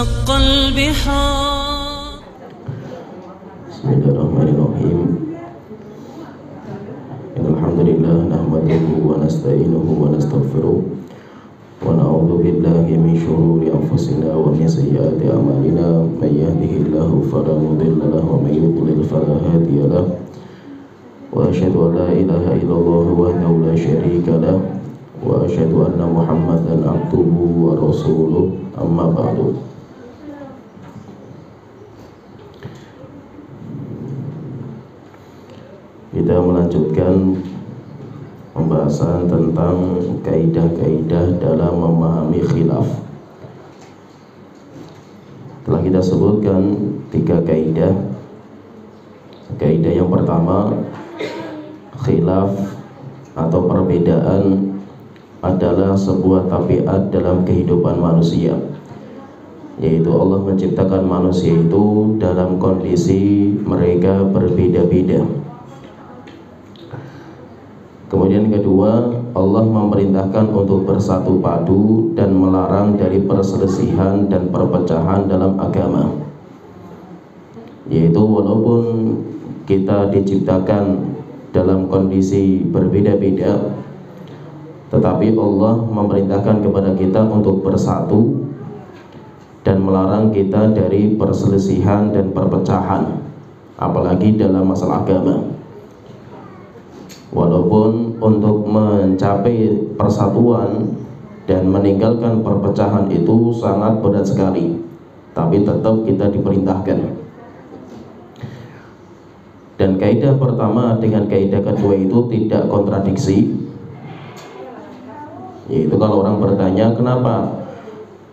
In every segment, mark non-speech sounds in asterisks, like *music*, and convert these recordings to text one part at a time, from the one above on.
وشق البحار بسم الله الرحمن الرحيم. إن الحمد لله نحمده ونستعينه ونستغفره ونعوذ بالله من شرور أنفسنا ومن سيئات أعمالنا. من يهده الله فلا مضل له ومن يضلل فلا هادي له. وأشهد أن لا إله إلا الله وحده لا شريك له. وأشهد أن محمدا عبده ورسوله. أما بعد. Kita melanjutkan pembahasan tentang kaidah-kaidah dalam memahami khilaf. Telah kita sebutkan tiga kaidah. Kaidah yang pertama, khilaf atau perbedaan adalah sebuah tabiat dalam kehidupan manusia yaitu Allah menciptakan manusia itu dalam kondisi mereka berbeda-beda Kemudian kedua, Allah memerintahkan untuk bersatu padu dan melarang dari perselisihan dan perpecahan dalam agama. Yaitu walaupun kita diciptakan dalam kondisi berbeda-beda, tetapi Allah memerintahkan kepada kita untuk bersatu dan melarang kita dari perselisihan dan perpecahan, apalagi dalam masalah agama. Walaupun untuk mencapai persatuan dan meninggalkan perpecahan itu sangat berat sekali, tapi tetap kita diperintahkan. Dan kaidah pertama dengan kaidah kedua itu tidak kontradiksi. Yaitu kalau orang bertanya kenapa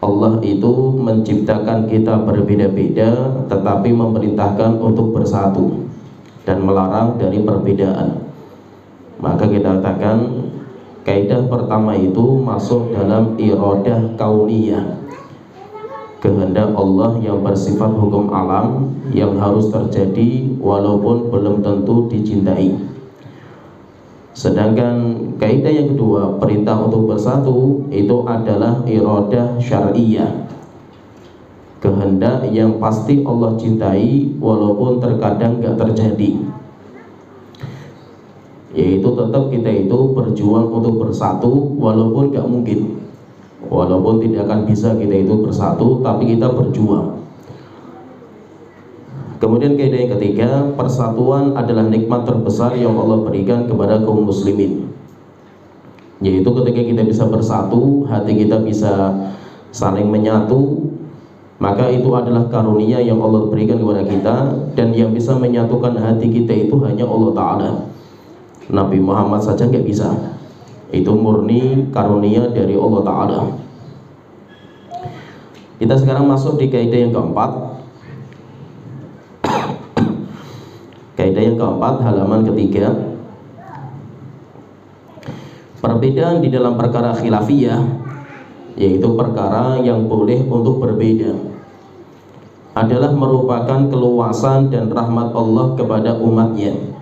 Allah itu menciptakan kita berbeda-beda tetapi memerintahkan untuk bersatu dan melarang dari perbedaan maka kita katakan kaidah pertama itu masuk dalam iradah kauniyah. Kehendak Allah yang bersifat hukum alam yang harus terjadi walaupun belum tentu dicintai. Sedangkan kaidah yang kedua perintah untuk bersatu itu adalah iradah syariah. Kehendak yang pasti Allah cintai walaupun terkadang gak terjadi yaitu tetap kita itu berjuang untuk bersatu walaupun gak mungkin. Walaupun tidak akan bisa kita itu bersatu tapi kita berjuang. Kemudian kaidah yang ketiga persatuan adalah nikmat terbesar yang Allah berikan kepada kaum muslimin. Yaitu ketika kita bisa bersatu hati kita bisa saling menyatu maka itu adalah karunia yang Allah berikan kepada kita dan yang bisa menyatukan hati kita itu hanya Allah Ta'ala Nabi Muhammad saja nggak bisa. Itu murni karunia dari Allah Ta'ala. Kita sekarang masuk di kaidah yang keempat. *coughs* Kaidah yang keempat halaman ketiga. Perbedaan di dalam perkara khilafiyah yaitu perkara yang boleh untuk berbeda adalah merupakan keluasan dan rahmat Allah kepada umatnya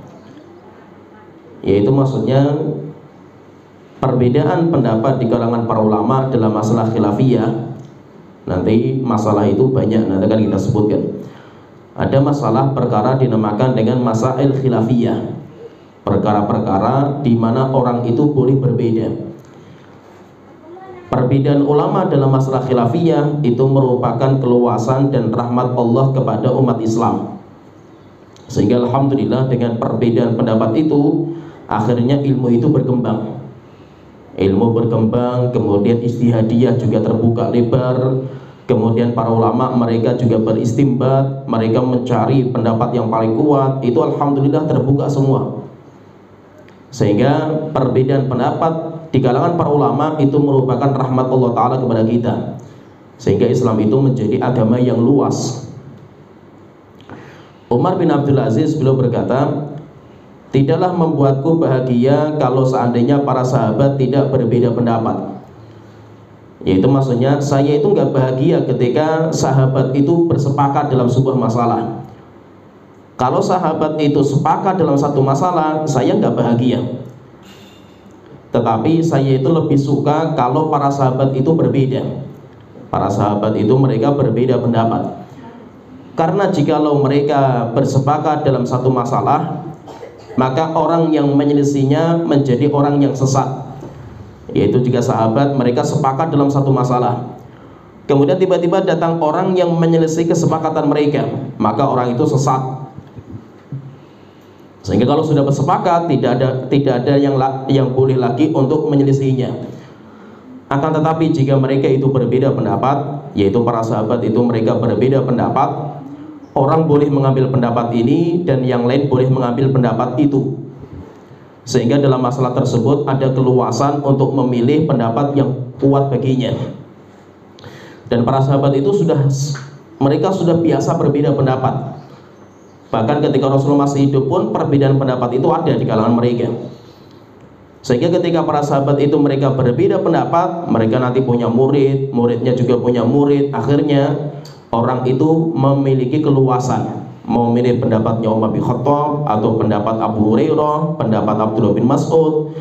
yaitu maksudnya perbedaan pendapat di kalangan para ulama dalam masalah khilafiyah. Nanti masalah itu banyak nanti akan kita sebutkan. Ada masalah perkara dinamakan dengan masail khilafiyah. Perkara-perkara di mana orang itu boleh berbeda. Perbedaan ulama dalam masalah khilafiyah itu merupakan keluasan dan rahmat Allah kepada umat Islam. Sehingga Alhamdulillah dengan perbedaan pendapat itu akhirnya ilmu itu berkembang. Ilmu berkembang kemudian istihadiyah juga terbuka lebar kemudian para ulama mereka juga beristimbat mereka mencari pendapat yang paling kuat itu Alhamdulillah terbuka semua. Sehingga perbedaan pendapat di kalangan para ulama itu merupakan rahmat Allah Ta'ala kepada kita. Sehingga Islam itu menjadi agama yang luas. Umar bin Abdul Aziz beliau berkata Tidaklah membuatku bahagia kalau seandainya para sahabat tidak berbeda pendapat. Yaitu maksudnya saya itu nggak bahagia ketika sahabat itu bersepakat dalam sebuah masalah. Kalau sahabat itu sepakat dalam satu masalah, saya nggak bahagia. Tetapi saya itu lebih suka kalau para sahabat itu berbeda. para sahabat itu mereka berbeda pendapat karena jikalau mereka bersepakat dalam satu masalah maka orang yang menyelisinya menjadi orang yang sesat. Yaitu jika sahabat mereka sepakat dalam satu masalah. Kemudian tiba-tiba datang orang yang menyelisih kesepakatan mereka. Maka orang itu sesat. Sehingga kalau sudah bersepakat tidak ada tidak ada yang yang boleh lagi untuk menyelisihinya. Akan tetapi jika mereka itu berbeda pendapat yaitu para sahabat itu mereka berbeda pendapat orang boleh mengambil pendapat ini dan yang lain boleh mengambil pendapat itu. Sehingga dalam masalah tersebut ada keluasan untuk memilih pendapat yang kuat baginya. Dan para sahabat itu sudah mereka sudah biasa berbeda pendapat. Bahkan ketika Rasulullah masih hidup pun perbedaan pendapat itu ada di kalangan mereka. Sehingga ketika para sahabat itu mereka berbeda pendapat mereka nanti punya murid muridnya juga punya murid akhirnya orang itu memiliki keluasan. Mau milih pendapatnya Umar bin Khattab atau pendapat Abu Hurairah, pendapat Abdullah bin Mas'ud.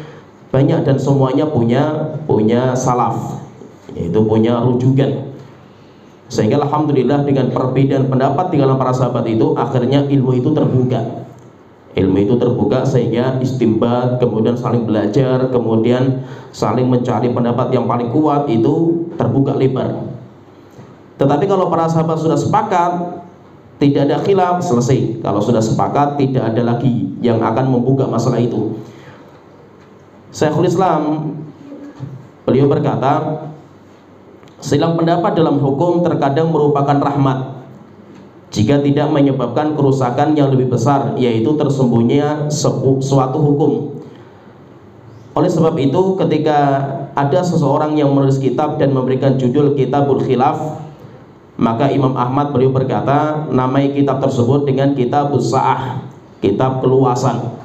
Banyak dan semuanya punya punya salaf yaitu punya rujukan. Sehingga Alhamdulillah dengan perbedaan pendapat di kalangan para sahabat itu akhirnya ilmu itu terbuka. Ilmu itu terbuka sehingga istimbat kemudian saling belajar kemudian saling mencari pendapat yang paling kuat itu terbuka lebar tetapi kalau para sahabat sudah sepakat, tidak ada khilaf, selesai. Kalau sudah sepakat, tidak ada lagi yang akan membuka masalah itu. Syekhul Islam beliau berkata, silang pendapat dalam hukum terkadang merupakan rahmat jika tidak menyebabkan kerusakan yang lebih besar yaitu tersembunyinya suatu hukum. Oleh sebab itu ketika ada seseorang yang menulis kitab dan memberikan judul Kitabul Khilaf maka Imam Ahmad beliau berkata, namai kitab tersebut dengan kitab Sa'ah, kitab keluasan.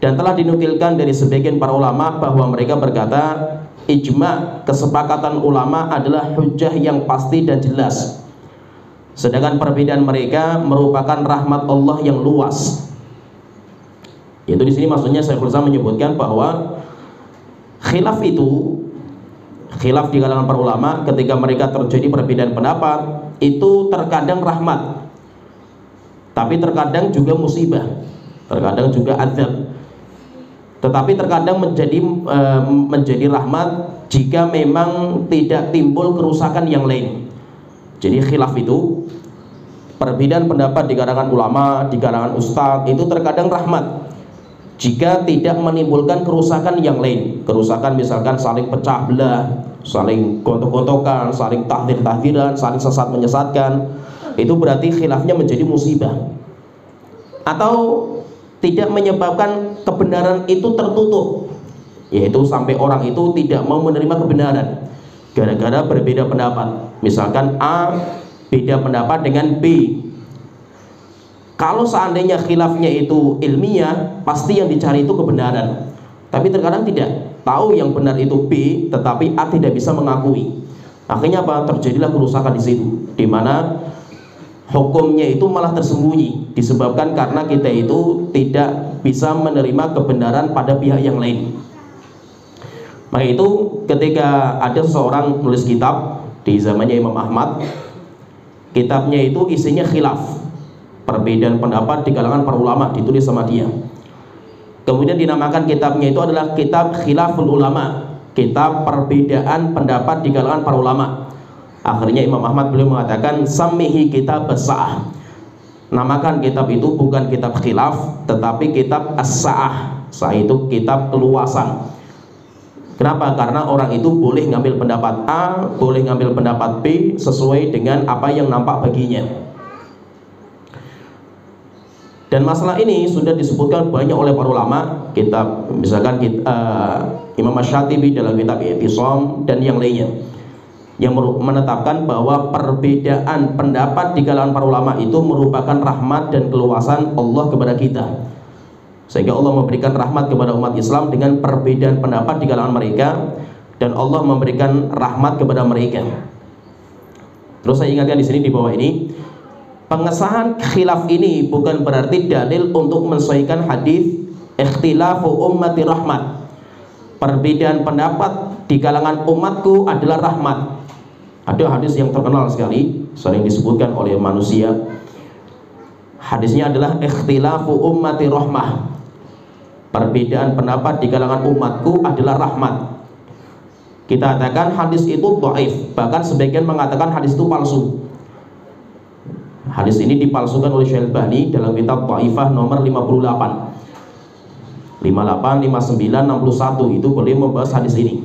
Dan telah dinukilkan dari sebagian para ulama bahwa mereka berkata, ijma kesepakatan ulama adalah hujah yang pasti dan jelas. Sedangkan perbedaan mereka merupakan rahmat Allah yang luas. Itu di sini maksudnya saya Islam menyebutkan bahwa khilaf itu khilaf di kalangan para ulama ketika mereka terjadi perbedaan pendapat itu terkadang rahmat. Tapi terkadang juga musibah. Terkadang juga azab tetapi terkadang menjadi e, menjadi rahmat jika memang tidak timbul kerusakan yang lain. Jadi khilaf itu perbedaan pendapat di kalangan ulama di kalangan ustadz itu terkadang rahmat jika tidak menimbulkan kerusakan yang lain kerusakan misalkan saling pecah belah saling gontok-gontokan saling tahdir-tahdiran saling sesat menyesatkan itu berarti khilafnya menjadi musibah. Atau tidak menyebabkan kebenaran itu tertutup yaitu sampai orang itu tidak mau menerima kebenaran. Gara-gara berbeda pendapat. Misalkan A beda pendapat dengan B kalau seandainya khilafnya itu ilmiah, pasti yang dicari itu kebenaran. Tapi terkadang tidak. Tahu yang benar itu B, tetapi A tidak bisa mengakui. Akhirnya apa? Terjadilah kerusakan di situ, di mana hukumnya itu malah tersembunyi disebabkan karena kita itu tidak bisa menerima kebenaran pada pihak yang lain. Maka itu ketika ada seseorang nulis kitab di zamannya Imam Ahmad, kitabnya itu isinya khilaf perbedaan pendapat di kalangan para ulama ditulis sama dia. Kemudian dinamakan kitabnya itu adalah kitab khilaful ulama kitab perbedaan pendapat di kalangan para ulama. Akhirnya Imam Ahmad beliau mengatakan samihi kitab sa'ah namakan kitab itu bukan kitab khilaf tetapi kitab as-sa'ah. Sa'ah itu kitab keluasan Kenapa? Karena orang itu boleh ngambil pendapat A, boleh ngambil pendapat B sesuai dengan apa yang nampak baginya. Dan masalah ini sudah disebutkan banyak oleh para ulama, kitab misalkan kita, uh, eh, Imam Syatibi dalam kitab I'tisam dan yang lainnya yang menetapkan bahwa perbedaan pendapat di kalangan para ulama itu merupakan rahmat dan keluasan Allah kepada kita. Sehingga Allah memberikan rahmat kepada umat Islam dengan perbedaan pendapat di kalangan mereka dan Allah memberikan rahmat kepada mereka. Terus saya ingatkan di sini di bawah ini Pengesahan khilaf ini bukan berarti dalil untuk mensesuaikan hadis ikhtilafu ummati rahmat. Perbedaan pendapat di kalangan umatku adalah rahmat. Ada hadis yang terkenal sekali, sering disebutkan oleh manusia. Hadisnya adalah ikhtilafu ummati rahmah. Perbedaan pendapat di kalangan umatku adalah rahmat. Kita katakan hadis itu dhaif, bahkan sebagian mengatakan hadis itu palsu. Hadis ini dipalsukan oleh Syalbani dalam kitab Ta'ifah nomor 58. 58, 59, 61 itu boleh membahas hadis ini.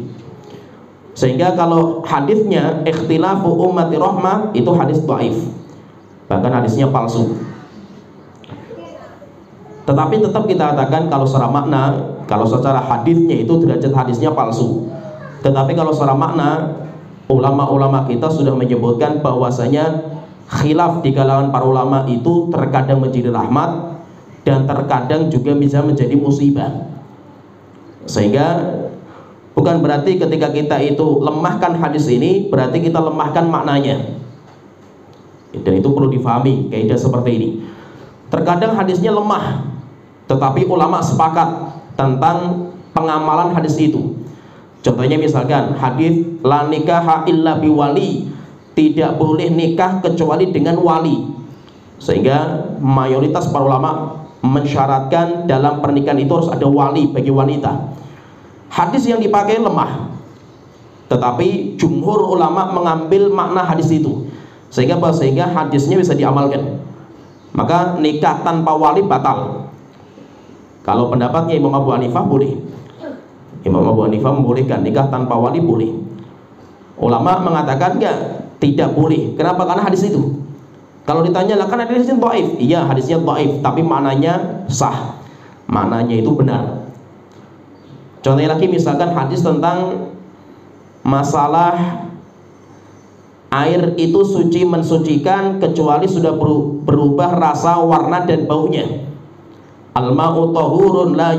Sehingga kalau hadisnya ikhtilafu ummati rahmah itu hadis dhaif. Bahkan hadisnya palsu. Tetapi tetap kita katakan kalau secara makna, kalau secara hadisnya itu derajat hadisnya palsu. Tetapi kalau secara makna, ulama-ulama kita sudah menyebutkan bahwasanya khilaf di kalangan para ulama itu terkadang menjadi rahmat dan terkadang juga bisa menjadi musibah. Sehingga Bukan berarti ketika kita itu lemahkan hadis ini berarti kita lemahkan maknanya. Dan itu perlu difahami kaidah seperti ini. Terkadang hadisnya lemah, tetapi ulama sepakat tentang pengamalan hadis itu. Contohnya misalkan hadis la nikah illa biwali, tidak boleh nikah kecuali dengan wali. Sehingga mayoritas para ulama mensyaratkan dalam pernikahan itu harus ada wali bagi wanita. Hadis yang dipakai lemah. Tetapi jumhur ulama mengambil makna hadis itu. Sehingga sehingga hadisnya bisa diamalkan. Maka nikah tanpa wali batal. Kalau pendapatnya Imam Abu Hanifah boleh. Imam Abu Hanifah membolehkan nikah tanpa wali boleh. Ulama mengatakan enggak tidak boleh kenapa? karena hadis itu kalau ditanya lah kan hadisnya dhaif iya hadisnya dhaif tapi maknanya sah maknanya itu benar Contohnya lagi misalkan hadis tentang masalah air itu suci mensucikan kecuali sudah berubah rasa, warna dan baunya. Al-ma'u tahurun la.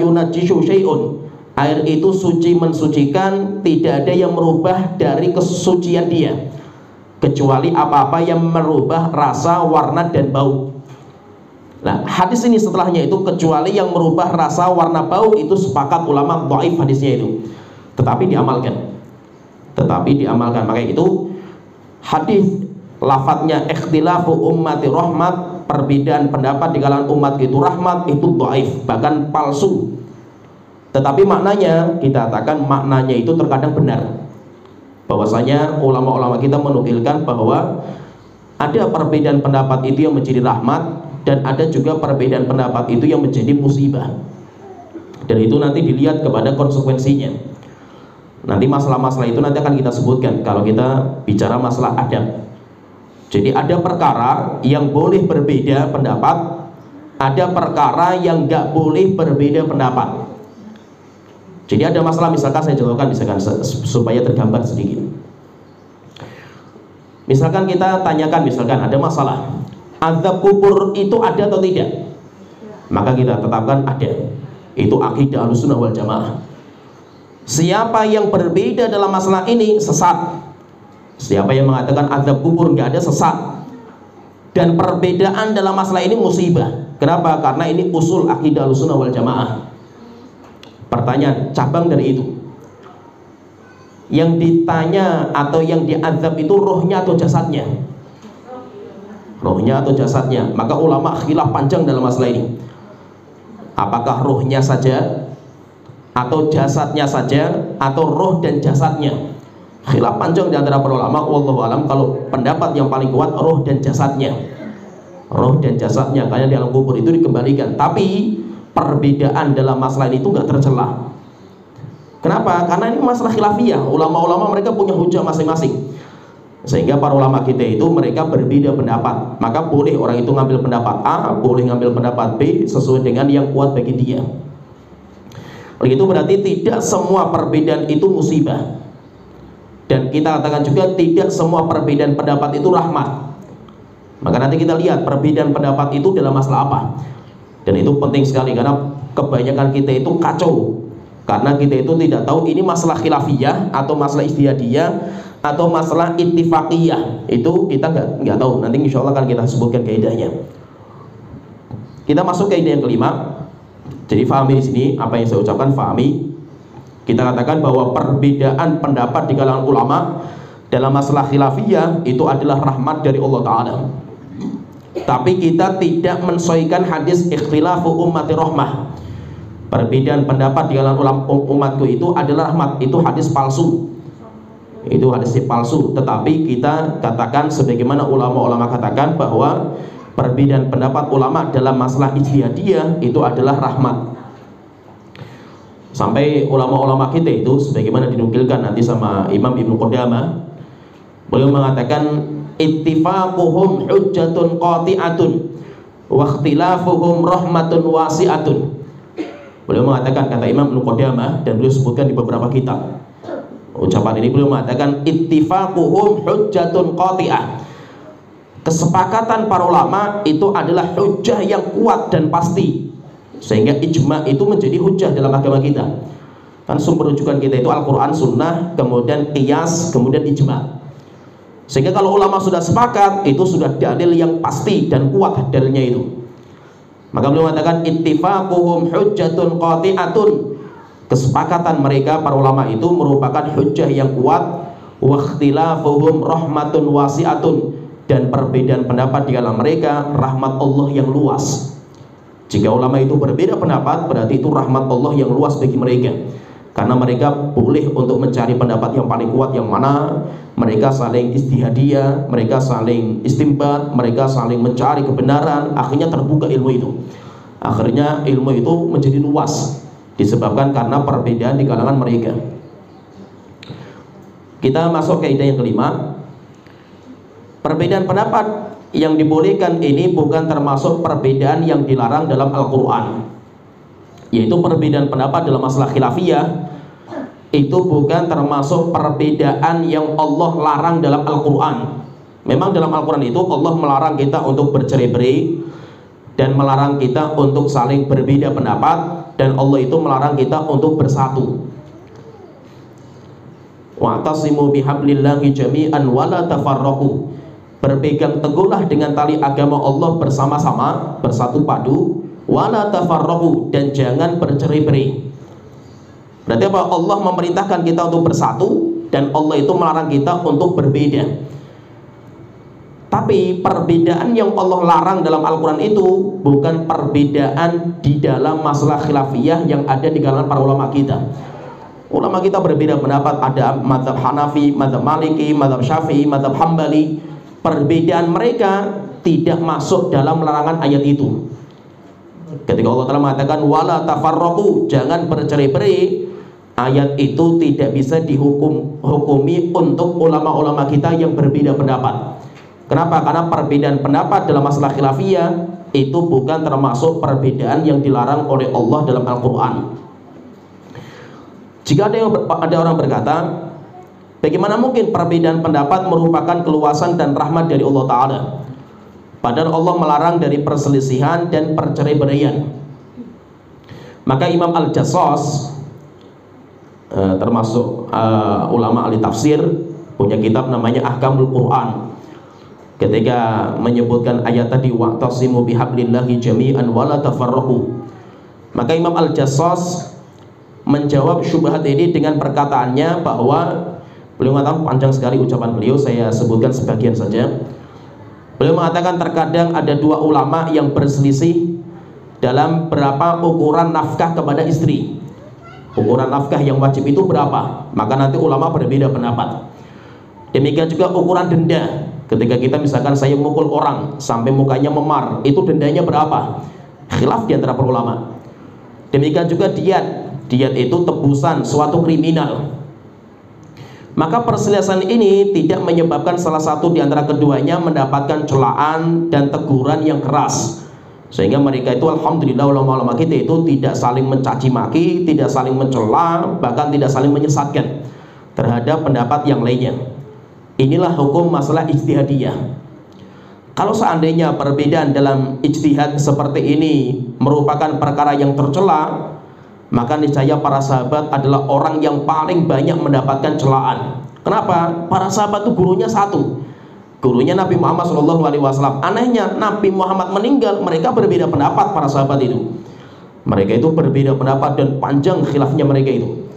Air itu suci mensucikan, tidak ada yang merubah dari kesucian dia kecuali apa-apa yang merubah rasa, warna dan bau. Nah, hadis ini setelahnya itu kecuali yang merubah rasa warna bau itu sepakat ulama dhaif hadisnya itu. Tetapi diamalkan. Tetapi diamalkan. Maka itu hadis lafadznya ikhtilafu ummati rahmat, perbedaan pendapat di kalangan umat itu rahmat itu dhaif, bahkan palsu. Tetapi maknanya kita katakan maknanya itu terkadang benar. Bahwasanya ulama-ulama kita menukilkan bahwa ada perbedaan pendapat itu yang menjadi rahmat dan ada juga perbedaan pendapat itu yang menjadi musibah. Dan itu nanti dilihat kepada konsekuensinya. Nanti masalah-masalah itu nanti akan kita sebutkan kalau kita bicara masalah adab. Jadi ada perkara yang boleh berbeda pendapat ada perkara yang nggak boleh berbeda pendapat jadi ada masalah misalkan saya contohkan misalkan supaya tergambar sedikit misalkan kita tanyakan misalkan ada masalah azab kubur itu ada atau tidak? Maka kita tetapkan ada. Itu akidah al-sunnah wal jamaah. Siapa yang berbeda dalam masalah ini sesat. Siapa yang mengatakan azab kubur nggak ada sesat. Dan perbedaan dalam masalah ini musibah. Kenapa? Karena ini usul akidah al-sunnah wal jamaah. Pertanyaan cabang dari itu. Yang ditanya atau yang diazab itu rohnya atau jasadnya? rohnya atau jasadnya? Maka ulama khilaf panjang dalam masalah ini. Apakah rohnya saja atau jasadnya saja atau roh dan jasadnya? Khilaf panjang di antara para ulama wallahu alam kalau pendapat yang paling kuat roh dan jasadnya. Roh dan jasadnya karena di alam kubur itu dikembalikan. Tapi perbedaan dalam masalah ini itu nggak tercela kenapa? karena ini masalah khilafiyah. Ulama-ulama mereka punya hujah masing-masing. Sehingga para ulama kita itu mereka berbeda pendapat. Maka boleh orang itu ngambil pendapat A boleh ngambil pendapat B sesuai dengan yang kuat bagi dia. Itu berarti tidak semua perbedaan itu musibah. Dan kita katakan juga tidak semua perbedaan pendapat itu rahmat. Maka nanti kita lihat perbedaan pendapat itu dalam masalah apa dan itu penting sekali karena kebanyakan kita itu kacau. Karena kita itu tidak tahu ini masalah khilafiyah atau masalah istihadiyah atau masalah ittifaqiyah. Itu kita nggak nggak tahu. Nanti insya Allah akan kita sebutkan kaidahnya. Kita masuk ke ide yang kelima. Jadi fahami di sini apa yang saya ucapkan fahami. Kita katakan bahwa perbedaan pendapat di kalangan ulama dalam masalah khilafiyah itu adalah rahmat dari Allah Ta'ala tapi kita tidak mensoikan hadis ikhtilafu ummati rahmah. Perbedaan pendapat di kalangan umatku itu adalah rahmat. Itu hadis palsu. Itu hadis palsu. Tetapi kita katakan sebagaimana ulama-ulama katakan bahwa perbedaan pendapat ulama dalam masalah ijtihadiyah itu adalah rahmat. Sampai ulama-ulama kita itu sebagaimana dinukilkan nanti sama Imam Ibnu Qudamah beliau mengatakan ittifaquhum hujjatun qati'atun wa ikhtilafuhum rahmatun wasi'atun Beliau mengatakan kata Imam Ibnu Qudamah dan beliau sebutkan di beberapa kitab. Ucapan ini beliau mengatakan ittifaquhum hujjatun qati'ah. Kesepakatan para ulama itu adalah hujjah yang kuat dan pasti. Sehingga ijma itu menjadi hujjah dalam agama kita. Kan sumber rujukan kita itu Al-Qur'an, Sunnah, kemudian qiyas, kemudian ijma. Sehingga kalau ulama sudah sepakat, itu sudah dalil yang pasti dan kuat dalilnya itu. Maka beliau mengatakan ittifaquhum hujjatun qati'atun. Kesepakatan mereka para ulama itu merupakan hujjah yang kuat wa ikhtilafuhum rahmatun wasi'atun dan perbedaan pendapat di dalam mereka rahmat Allah yang luas. Jika ulama itu berbeda pendapat berarti itu rahmat Allah yang luas bagi mereka karena mereka boleh untuk mencari pendapat yang paling kuat yang mana mereka saling istihadiyah, mereka saling istimbat, mereka saling mencari kebenaran, akhirnya terbuka ilmu itu. Akhirnya ilmu itu menjadi luas disebabkan karena perbedaan di kalangan mereka. Kita masuk ke ide yang kelima. Perbedaan pendapat yang dibolehkan ini bukan termasuk perbedaan yang dilarang dalam Al-Qur'an yaitu perbedaan pendapat dalam masalah khilafiyah itu bukan termasuk perbedaan yang Allah larang dalam Al-Quran. Memang dalam Al-Quran itu Allah melarang kita untuk bercerai-berai dan melarang kita untuk saling berbeda pendapat dan Allah itu melarang kita untuk bersatu. Wa'tasimu bihablillahi jami'an wala berpegang teguhlah dengan tali agama Allah bersama-sama bersatu padu wala dan jangan bercerai-berai. Berarti apa? Allah memerintahkan kita untuk bersatu dan Allah itu melarang kita untuk berbeda. Tapi perbedaan yang Allah larang dalam Al-Quran itu bukan perbedaan di dalam masalah khilafiyah yang ada di kalangan para ulama kita. Ulama kita berbeda pendapat, ada madhab Hanafi, madhab Maliki, madhab Syafi'i, madhab Hambali. Perbedaan mereka tidak masuk dalam larangan ayat itu. Ketika Allah telah mengatakan wala tafarraqu, jangan bercerai-berai, ayat itu tidak bisa dihukum hukumi untuk ulama-ulama kita yang berbeda pendapat. Kenapa? Karena perbedaan pendapat dalam masalah khilafiyah itu bukan termasuk perbedaan yang dilarang oleh Allah dalam Al-Qur'an. Jika ada yang ada orang berkata, bagaimana mungkin perbedaan pendapat merupakan keluasan dan rahmat dari Allah taala? Padahal Allah melarang dari perselisihan dan perceraian. Maka Imam Al-Jassos eh, termasuk uh, ulama ahli tafsir punya kitab namanya Ahkamul Quran. Ketika menyebutkan ayat tadi wa'tasimu bihablillahi jami'an wala tafarraqu. Maka Imam Al-Jassos menjawab syubhat ini dengan perkataannya bahwa beliau mengatakan panjang sekali ucapan beliau saya sebutkan sebagian saja Beliau mengatakan terkadang ada dua ulama yang berselisih dalam berapa ukuran nafkah kepada istri. Ukuran nafkah yang wajib itu berapa? Maka nanti ulama berbeda pendapat. Demikian juga ukuran denda. Ketika kita misalkan saya memukul orang sampai mukanya memar, itu dendanya berapa? Khilaf di antara para ulama. Demikian juga diat. Diat itu tebusan suatu kriminal maka perselisihan ini tidak menyebabkan salah satu di antara keduanya mendapatkan celaan dan teguran yang keras. Sehingga mereka itu alhamdulillah ulama-ulama kita itu tidak saling mencaci maki, tidak saling mencela, bahkan tidak saling menyesatkan terhadap pendapat yang lainnya. Inilah hukum masalah ijtihadiyah. Kalau seandainya perbedaan dalam ijtihad seperti ini merupakan perkara yang tercela, maka niscaya para sahabat adalah orang yang paling banyak mendapatkan celaan. Kenapa? Para sahabat itu gurunya satu. Gurunya Nabi Muhammad SAW. Anehnya Nabi Muhammad meninggal, mereka berbeda pendapat para sahabat itu. Mereka itu berbeda pendapat dan panjang khilafnya mereka itu.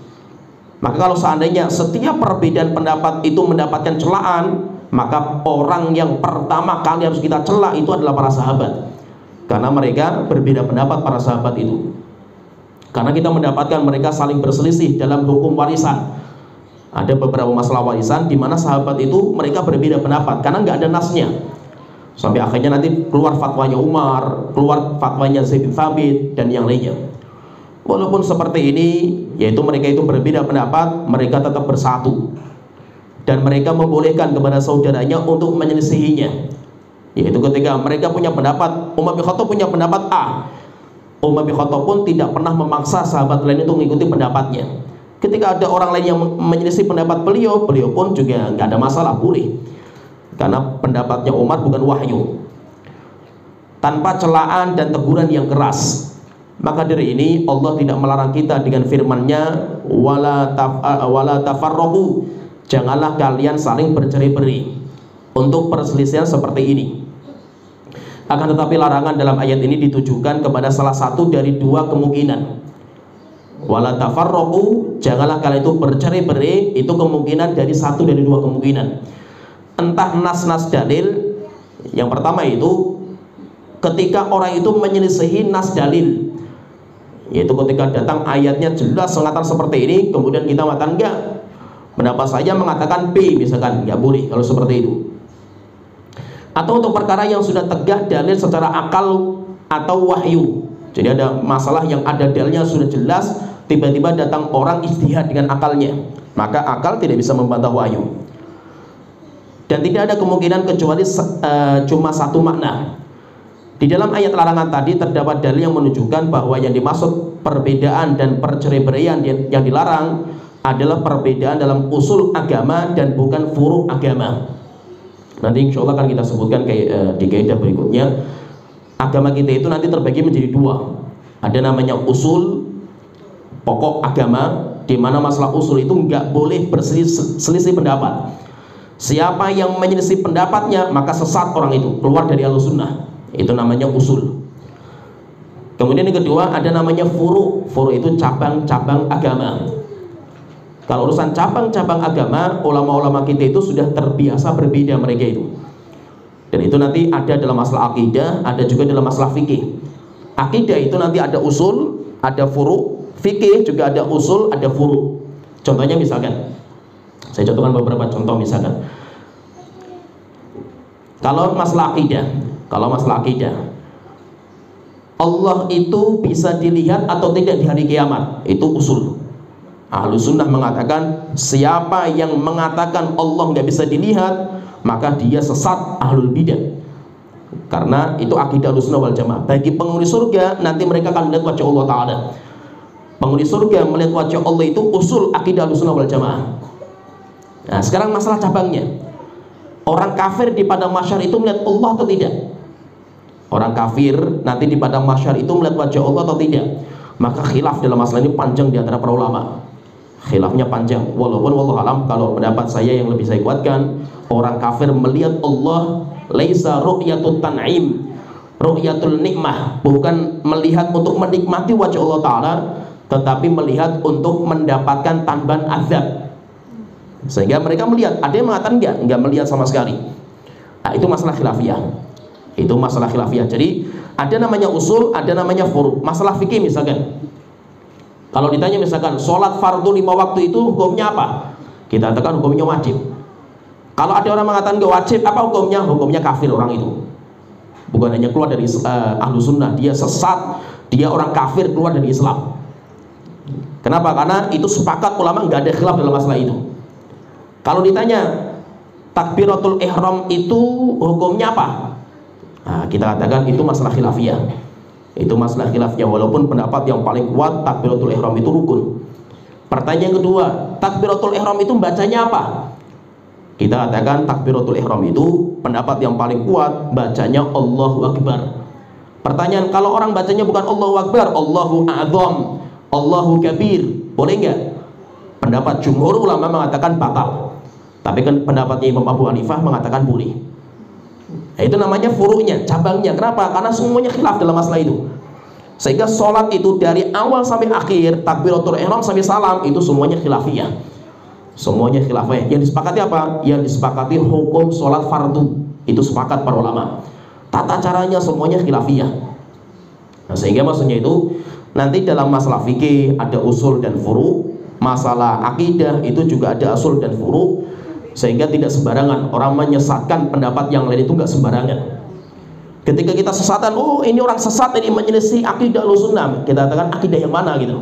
Maka kalau seandainya setiap perbedaan pendapat itu mendapatkan celaan, maka orang yang pertama kali harus kita celak itu adalah para sahabat. Karena mereka berbeda pendapat para sahabat itu. Karena kita mendapatkan mereka saling berselisih dalam hukum warisan. Ada beberapa masalah warisan di mana sahabat itu mereka berbeda pendapat karena nggak ada nasnya. Sampai akhirnya nanti keluar fatwanya Umar, keluar fatwanya Zaid bin Thabit dan yang lainnya. Walaupun seperti ini, yaitu mereka itu berbeda pendapat, mereka tetap bersatu. Dan mereka membolehkan kepada saudaranya untuk menyelisihinya. Yaitu ketika mereka punya pendapat, Umar bin Khattab punya pendapat A. Umar bin Khattab pun tidak pernah memaksa sahabat lain itu mengikuti pendapatnya. Ketika ada orang lain yang menyelisih pendapat beliau, beliau pun juga nggak ada masalah, boleh. Karena pendapatnya Umar bukan wahyu. Tanpa celaan dan teguran yang keras. Maka dari ini Allah tidak melarang kita dengan firman-Nya wala taf, wala tafarraqu. Janganlah kalian saling bercerai-berai untuk perselisihan seperti ini. Akan tetapi larangan dalam ayat ini ditujukan kepada salah satu dari dua kemungkinan. Wala tafarraqu janganlah kalian itu bercerai-berai itu kemungkinan dari satu dari dua kemungkinan. Entah nas-nas dalil yang pertama itu ketika orang itu menyelisihi nas dalil yaitu ketika datang ayatnya jelas mengatakan seperti ini kemudian kita mengatakan enggak pendapat saya mengatakan B misalkan. Enggak boleh kalau seperti itu atau untuk perkara yang sudah tegak dalil secara akal atau wahyu jadi ada masalah yang ada dalilnya sudah jelas, tiba-tiba datang orang istihad dengan akalnya, maka akal tidak bisa membantah wahyu. Dan tidak ada kemungkinan kecuali uh, cuma satu makna. Di dalam ayat larangan tadi terdapat dalil yang menunjukkan bahwa yang dimaksud perbedaan dan perceraian yang dilarang adalah perbedaan dalam usul agama dan bukan furu agama. Nanti insya Allah akan kita sebutkan kayak uh, di kaidah berikutnya. Agama kita itu nanti terbagi menjadi dua. Ada namanya usul pokok agama di mana masalah usul itu nggak boleh berselisih pendapat. Siapa yang menyelisih pendapatnya maka sesat orang itu keluar dari alus sunnah itu namanya usul. Kemudian yang kedua ada namanya furu. Furu itu cabang-cabang agama kalau urusan cabang-cabang agama ulama-ulama kita itu sudah terbiasa berbeda mereka itu dan itu nanti ada dalam masalah akidah, ada juga dalam masalah fikih. Akidah itu nanti ada usul, ada furu, fikih juga ada usul, ada furu. Contohnya misalkan, saya contohkan beberapa contoh misalkan. Kalau masalah akidah, kalau masalah akidah, Allah itu bisa dilihat atau tidak di hari kiamat, itu usul. Ahlu sunnah mengatakan siapa yang mengatakan Allah nggak bisa dilihat maka dia sesat ahlul bidah. Karena itu akidah sunnah wal jamaah. Bagi penghuni surga nanti mereka akan melihat wajah Allah Ta'ala. Penghuni surga melihat wajah Allah itu usul akidah sunnah wal jamaah. Nah sekarang masalah cabangnya. Orang kafir di padang masyar itu melihat Allah atau tidak? Orang kafir nanti di padang masyar itu melihat wajah Allah atau tidak? Maka khilaf dalam masalah ini panjang di antara para ulama khilafnya panjang. Walaupun wallahu alam kalau pendapat saya yang lebih saya kuatkan orang kafir melihat Allah laisa ru'yatul tan'im ru'yatul nikmah. Bukan melihat untuk menikmati wajah Allah taala tetapi melihat untuk mendapatkan tambahan azab. Sehingga mereka melihat ada yang mengatakan enggak? Enggak melihat sama sekali. Nah itu masalah khilafiyah. Itu masalah khilafiyah. Jadi ada namanya usul ada namanya furu. Masalah fikih misalkan kalau ditanya misalkan sholat fardu lima waktu itu hukumnya apa? Kita katakan hukumnya wajib. Kalau ada orang mengatakan gak wajib, apa hukumnya? Hukumnya kafir orang itu. Bukan hanya keluar dari uh, ahlu sunnah, dia sesat, dia orang kafir keluar dari Islam. Kenapa? Karena itu sepakat ulama nggak ada khilaf dalam masalah itu. Kalau ditanya takbiratul ihram itu hukumnya apa? Nah, kita katakan itu masalah khilafiyah itu masalah khilafnya. Walaupun pendapat yang paling kuat takbiratul ihram itu rukun. Pertanyaan kedua takbiratul ihram itu bacanya apa? Kita katakan takbiratul ihram itu pendapat yang paling kuat bacanya Allahu Akbar. Pertanyaan kalau orang bacanya bukan Allahu Akbar Allahu A'zam Allahu Kabir boleh nggak? Pendapat jumhur ulama mengatakan batal. Tapi kan pendapatnya Imam Abu Hanifah mengatakan boleh Nah, itu namanya furu'nya, cabangnya. Kenapa? Karena semuanya khilaf dalam masalah itu. Sehingga sholat itu dari awal sampai akhir, takbiratul ihram sampai salam itu semuanya khilafiyah. Semuanya khilafiyah. Yang disepakati apa? Yang disepakati hukum sholat fardu. Itu sepakat para ulama. Tata caranya semuanya khilafiyah. Nah, sehingga maksudnya itu nanti dalam masalah fikih ada usul dan furu, masalah akidah itu juga ada usul dan furu, sehingga tidak sembarangan orang menyesatkan pendapat yang lain itu nggak sembarangan Ketika kita sesatan, oh ini orang sesat ini menyelisih akidah sunnah. Kita katakan akidah yang mana gitu.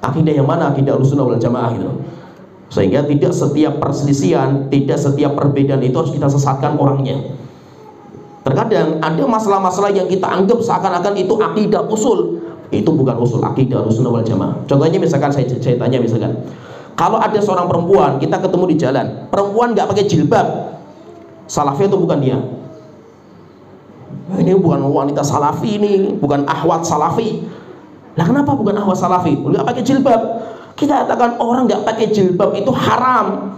Akidah yang mana akidah sunnah wal jamaah gitu. Sehingga tidak setiap perselisihan, tidak setiap perbedaan itu harus kita sesatkan orangnya. Terkadang ada masalah-masalah yang kita anggap seakan-akan itu akidah usul. Itu bukan usul akidah sunnah wal jamaah. Contohnya misalkan saya, saya tanya misalkan, kalau ada seorang perempuan kita ketemu di jalan, perempuan nggak pakai jilbab, salafnya itu bukan dia? Ini bukan wanita salafi ini bukan ahwat salafi. Nah kenapa bukan ahwat salafi? Nggak pakai jilbab. Kita katakan orang nggak pakai jilbab itu haram.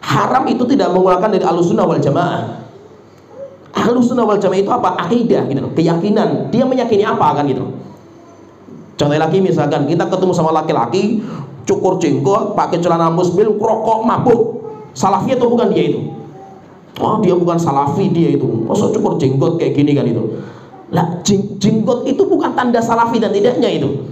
Haram itu tidak mengeluarkan dari alusunah wal jamaah. Alusunah wal jamaah itu apa? Akidah gitu keyakinan. Dia meyakini apa kan gitu contoh lagi misalkan kita ketemu sama laki-laki cukur jenggot pakai celana musbil rokok mabuk. Salafnya itu bukan dia itu? Oh dia bukan salafi dia itu. Masa cukur jenggot kayak gini kan itu? Lah jenggot itu bukan tanda salafi dan tidaknya itu.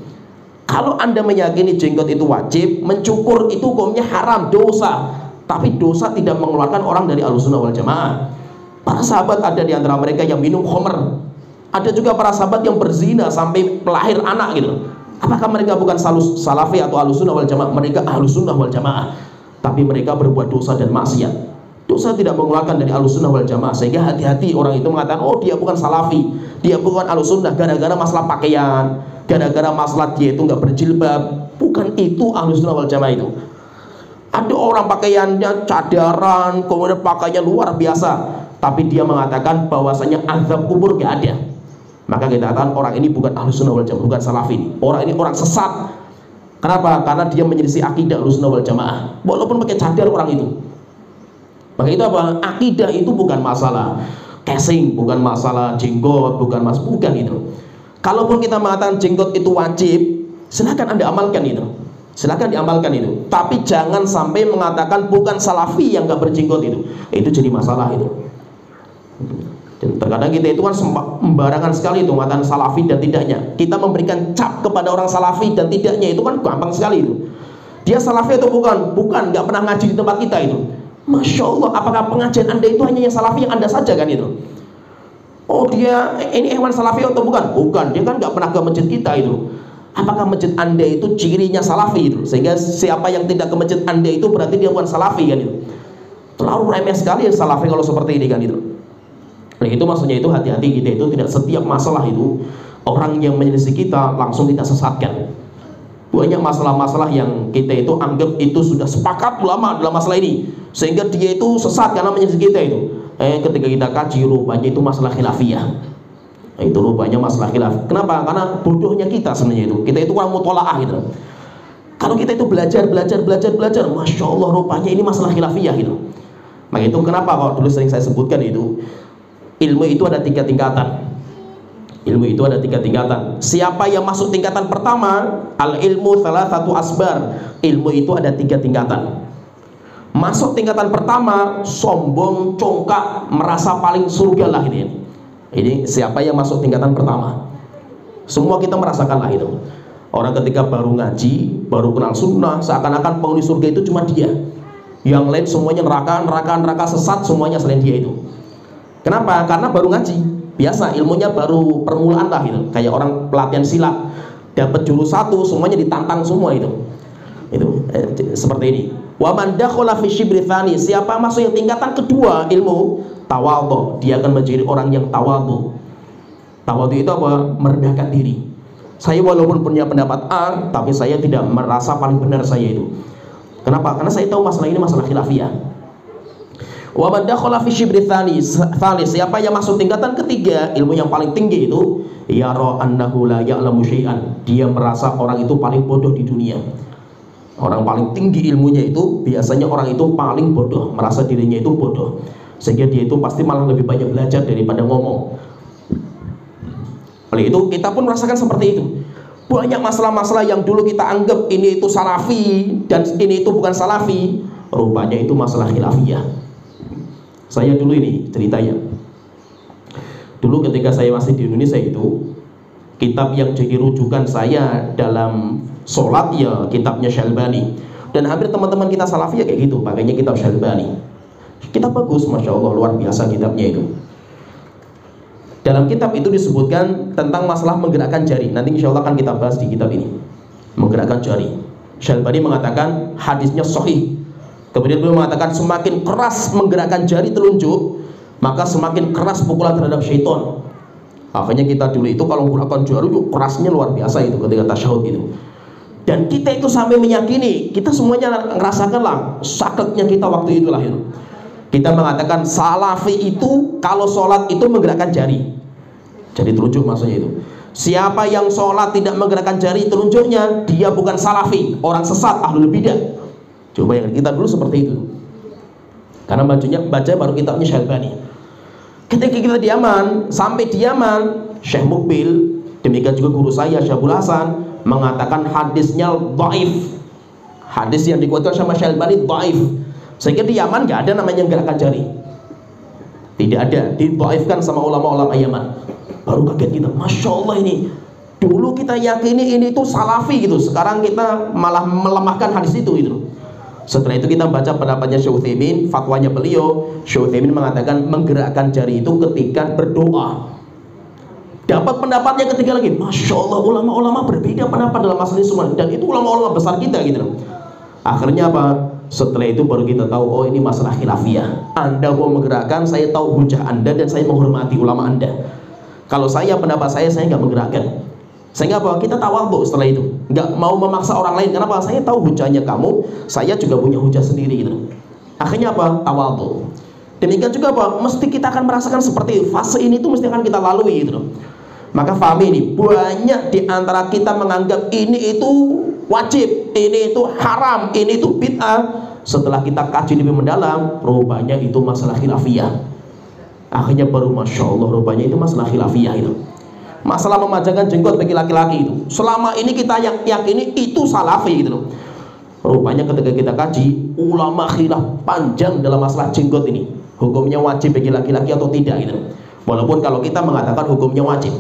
Kalau anda meyakini jenggot itu wajib mencukur itu hukumnya haram dosa. Tapi dosa tidak mengeluarkan orang dari alusunah wal jamaah. Para sahabat ada di antara mereka yang minum homer ada juga para sahabat yang berzina sampai melahir anak gitu apakah mereka bukan salus, salafi atau alusunah wal jamaah? Mereka alusunah wal jamaah. Tapi mereka berbuat dosa dan maksiat. Dosa tidak mengeluarkan dari alusunnah wal jamaah. Sehingga hati-hati orang itu mengatakan oh dia bukan salafi. Dia bukan alusunnah gara-gara masalah pakaian gara-gara masalah dia itu nggak berjilbab. Bukan itu alusunnah wal jamaah itu. Ada orang pakaiannya cadaran kemudian pakaiannya luar biasa. Tapi dia mengatakan bahwasanya azab kubur gak ada maka kita katakan orang ini bukan alusunnah wal jamaah bukan salafi orang ini orang sesat kenapa karena dia menyelisih akidah alusunnah wal jamaah walaupun pakai cadar orang itu maka itu apa? Akidah itu bukan masalah casing, bukan masalah jenggot, bukan mas, bukan itu. Kalaupun kita mengatakan jenggot itu wajib, silakan anda amalkan itu. Silakan diamalkan itu. Tapi jangan sampai mengatakan bukan salafi yang gak berjenggot itu. Itu jadi masalah itu. Dan terkadang kita itu kan sembarangan sekali itu mengatakan salafi dan tidaknya. Kita memberikan cap kepada orang salafi dan tidaknya itu kan gampang sekali itu. Dia salafi atau bukan? Bukan, nggak pernah ngaji di tempat kita itu. Masya Allah, apakah pengajian anda itu hanya yang salafi yang anda saja kan itu? Oh dia ini hewan salafi atau bukan? Bukan, dia kan nggak pernah ke masjid kita itu. Apakah masjid anda itu cirinya salafi itu? Sehingga siapa yang tidak ke masjid anda itu berarti dia bukan salafi kan itu? Terlalu remeh sekali ya salafi kalau seperti ini kan itu. Nah itu maksudnya itu hati-hati kita itu tidak setiap masalah itu orang yang menyelisih kita langsung kita sesatkan. Banyak masalah-masalah yang kita itu anggap itu sudah sepakat ulama dalam masalah ini sehingga dia itu sesat karena menyelisih kita itu. Eh ketika kita kaji rupanya itu masalah khilafiyah. Nah, itu rupanya masalah khilaf. Kenapa? karena bodohnya kita sebenarnya itu. Kita itu kurang mutolaah gitu. Kalau kita itu belajar, belajar, belajar, belajar Masya Allah rupanya ini masalah khilafiyah gitu. Maka itu kenapa kalau dulu sering saya sebutkan itu ilmu itu ada tiga tingkatan Ilmu itu ada tiga tingkatan. Siapa yang masuk tingkatan pertama, al ilmu salah satu asbar. Ilmu itu ada tiga tingkatan. Masuk tingkatan pertama, sombong, congkak, merasa paling surga lah ini. Ini siapa yang masuk tingkatan pertama? Semua kita merasakan lah itu. Orang ketika baru ngaji, baru kenal sunnah, seakan-akan penghuni surga itu cuma dia. Yang lain semuanya neraka, neraka, neraka sesat, semuanya selain dia itu. Kenapa? Karena baru ngaji. Biasa ilmunya baru permulaan lah itu. Kayak orang pelatihan silat. Dapat jurus satu semuanya ditantang semua itu. Itu eh, seperti ini. Wa man dakhala fi siapa masuk yang tingkatan kedua ilmu? Tawadhu dia akan menjadi orang yang tawadhu tawadhu itu apa? Merendahkan diri. Saya walaupun punya pendapat A tapi saya tidak merasa paling benar saya itu. Kenapa? Karena saya tahu masalah ini masalah khilafiyah Wa man dakhala fi siapa yang masuk tingkatan ketiga, ilmu yang paling tinggi itu yara annahu la ya'lamu syai'an. Dia merasa orang itu paling bodoh di dunia. Orang paling tinggi ilmunya itu biasanya orang itu paling bodoh, merasa dirinya itu bodoh. Sehingga dia itu pasti malah lebih banyak belajar daripada ngomong. oleh itu kita pun merasakan seperti itu banyak masalah-masalah yang dulu kita anggap ini itu salafi dan ini itu bukan salafi rupanya itu masalah khilafiyah saya dulu ini ceritanya. Dulu ketika saya masih di Indonesia itu kitab yang jadi rujukan saya dalam sholat ya kitabnya Syalbani. Dan hampir teman-teman kita salafi ya kayak gitu pakainya kitab Syalbani. Kitab bagus Masya Allah luar biasa kitabnya itu. Dalam kitab itu disebutkan tentang masalah menggerakkan jari. Nanti insya Allah akan kita bahas di kitab ini. Menggerakkan jari. Syalbani mengatakan hadisnya sahih kemudian beliau mengatakan semakin keras menggerakkan jari telunjuk maka semakin keras pukulan terhadap syaitan. Akhirnya kita dulu itu kalau menggunakan jari yuk kerasnya luar biasa itu ketika tasyahud itu. Dan kita itu sampai meyakini kita semuanya ngerasakan lah sakitnya kita waktu itu lahir kita mengatakan salafi itu kalau sholat itu menggerakkan jari. Jadi telunjuk maksudnya itu. Siapa yang sholat tidak menggerakkan jari telunjuknya dia bukan salafi orang sesat ahlul bidah coba yang kita dulu seperti itu karena bacanya baca baru kitabnya Syalbani ketika kita di Yaman sampai di Yaman Syekh Mukbil demikian juga guru saya Syabul Hasan mengatakan hadisnya dhaif. Hadis yang dikuatkan sama Syalbani dhaif. Sehingga di Yaman nggak ada namanya gerakan jari. Tidak ada, didhaifkan sama ulama-ulama Yaman. Baru kaget kita, Masya Allah ini Dulu kita yakini ini itu salafi gitu Sekarang kita malah melemahkan hadis itu gitu Setelah itu kita baca pendapatnya Syekh Uthaymin Fatwanya beliau. Syekh Uthaymin mengatakan Menggerakkan jari itu ketika berdoa. Dapat pendapatnya ketiga lagi. Masya Allah ulama-ulama berbeda pendapat dalam masalah ini semua. Dan itu ulama-ulama besar kita gitu akhirnya apa? Setelah itu baru kita tahu oh ini masalah khilafiyah. Anda mau menggerakkan saya tahu hujah anda dan saya menghormati ulama anda. Kalau saya pendapat saya saya nggak menggerakkan sehingga apa? Kita tawadhu setelah itu. Nggak mau memaksa orang lain. Kenapa saya tahu hujahnya kamu. Saya juga punya hujah sendiri gitu. Akhirnya apa? Tawadhu demikian juga apa? Mesti kita akan merasakan seperti fase ini tuh mesti akan kita lalui gitu maka fahami ini banyak di antara kita menganggap ini itu wajib, ini itu haram, ini itu bid'ah. Setelah kita kaji lebih mendalam, rupanya itu masalah khilafiyah. Akhirnya baru masya Allah rupanya itu masalah khilafiyah itu. Masalah memanjangkan jenggot bagi laki-laki itu. Selama ini kita yang yakini itu salafi gitu loh. Rupanya ketika kita kaji, ulama khilaf panjang dalam masalah jenggot ini. Hukumnya wajib bagi laki-laki atau tidak gitu. Walaupun kalau kita mengatakan hukumnya wajib.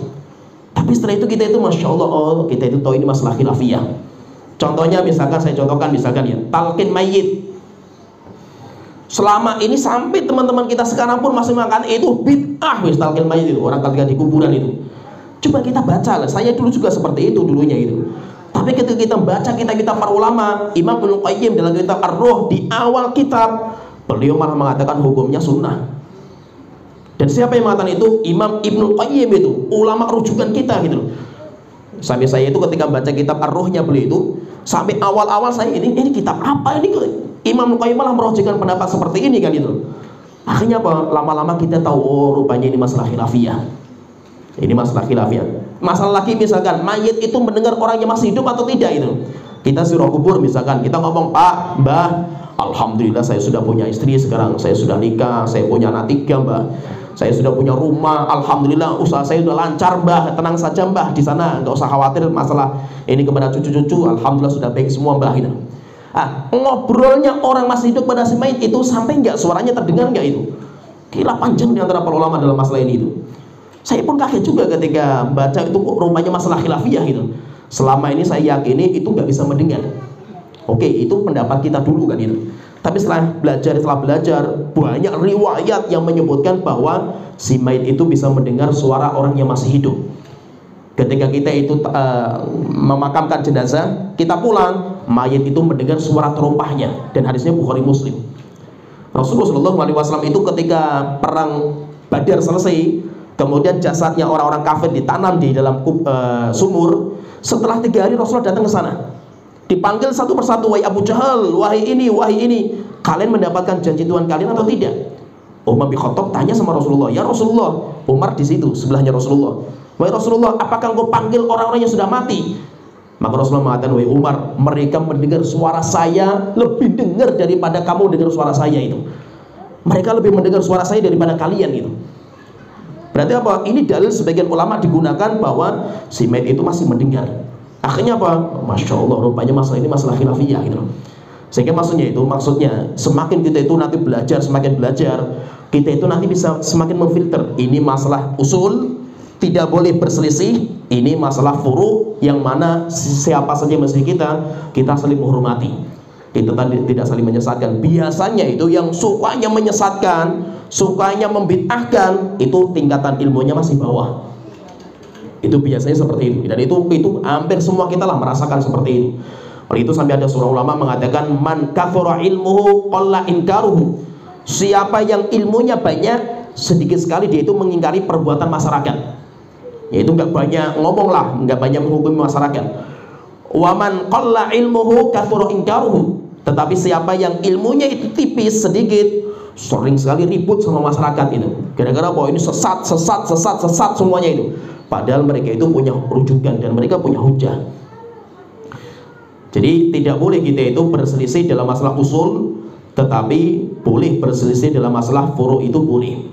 Tapi setelah itu kita itu masya Allah, oh kita itu tahu ini masalah khilafiyah. Contohnya misalkan saya contohkan misalkan ya talqin mayit. Selama ini sampai teman-teman kita sekarang pun masih mengatakan itu bid'ah wis talqin mayit itu orang ketika di kuburan itu. Coba kita baca lah. Saya dulu juga seperti itu dulunya itu. Tapi ketika kita baca kitab-kitab para ulama, Imam Ibnu Qayyim dalam kitab Ar-Ruh di awal kitab, beliau malah mengatakan hukumnya sunnah. Dan siapa yang mengatakan itu? Imam Ibnu Qayyim itu, ulama rujukan kita gitu Sampai saya itu ketika baca kitab Ar-Ruhnya beliau itu, sampai awal-awal saya ini, ini kitab apa ini? Imam Ibnu Qayyim malah merujukan pendapat seperti ini kan gitu. Akhirnya apa? Lama-lama kita tahu, oh rupanya ini masalah khilafiyah. Ini masalah khilafiyah. Masalah lagi misalkan, mayat itu mendengar orang yang masih hidup atau tidak itu. Kita suruh kubur misalkan, kita ngomong, Pak, Mbah, Alhamdulillah saya sudah punya istri sekarang, saya sudah nikah, saya punya anak tiga, Mbah saya sudah punya rumah, alhamdulillah usaha saya sudah lancar mbah, tenang saja mbah di sana, nggak usah khawatir masalah ini kepada cucu-cucu, alhamdulillah sudah baik semua mbah itu. Ah, ngobrolnya orang masih hidup pada si mayit itu sampai nggak suaranya terdengar nggak itu? Gila panjang di antara para ulama dalam masalah ini itu. Saya pun kaget juga ketika baca itu kok rumahnya masalah khilafiyah gitu. Selama ini saya yakini itu nggak bisa mendengar. Oke, itu pendapat kita dulu kan itu. Tapi setelah belajar, setelah belajar banyak riwayat yang menyebutkan bahwa si mayit itu bisa mendengar suara orang yang masih hidup. Ketika kita itu uh, memakamkan jenazah, kita pulang, mayit itu mendengar suara terompahnya dan hadisnya Bukhari Muslim. Rasulullah Wasallam itu ketika perang Badar selesai, kemudian jasadnya orang-orang kafir ditanam di dalam uh, sumur. Setelah tiga hari Rasulullah datang ke sana Dipanggil satu persatu, wahai Abu Jahal, wahai ini, wahai ini. Kalian mendapatkan janji Tuhan kalian atau tidak? Umar bin Khattab tanya sama Rasulullah, ya Rasulullah, Umar di situ sebelahnya Rasulullah. Wahai Rasulullah, apakah engkau panggil orang-orang yang sudah mati? Maka Rasulullah mengatakan, wahai Umar, mereka mendengar suara saya lebih dengar daripada kamu dengar suara saya itu. Mereka lebih mendengar suara saya daripada kalian itu. Berarti apa? Ini dalil sebagian ulama digunakan bahwa si mayit itu masih mendengar. Akhirnya apa? Masya Allah, rupanya masalah ini masalah khilafiyah gitu Sehingga maksudnya itu, maksudnya semakin kita itu nanti belajar, semakin belajar, kita itu nanti bisa semakin memfilter. Ini masalah usul, tidak boleh berselisih. Ini masalah furu yang mana siapa saja masih kita, kita saling menghormati. Kita tadi tidak saling menyesatkan. Biasanya itu yang sukanya menyesatkan, sukanya membid'ahkan itu tingkatan ilmunya masih bawah. Itu biasanya seperti itu. Dan itu itu hampir semua kita lah merasakan seperti ini oleh itu sampai ada seorang ulama mengatakan man kathura ilmuhu qalla inkaruhu. Siapa yang ilmunya banyak sedikit sekali dia itu mengingkari perbuatan masyarakat. Yaitu nggak banyak ngomong lah nggak banyak menghukumi masyarakat. Waman qalla ilmuhu kathura inkaruhu. Tetapi siapa yang ilmunya itu tipis sedikit sering sekali ribut sama masyarakat itu. Gara-gara bahwa ini sesat sesat sesat sesat semuanya itu. Padahal mereka itu punya rujukan dan mereka punya hujah. Jadi tidak boleh kita itu berselisih dalam masalah usul tetapi boleh berselisih dalam masalah furu itu boleh.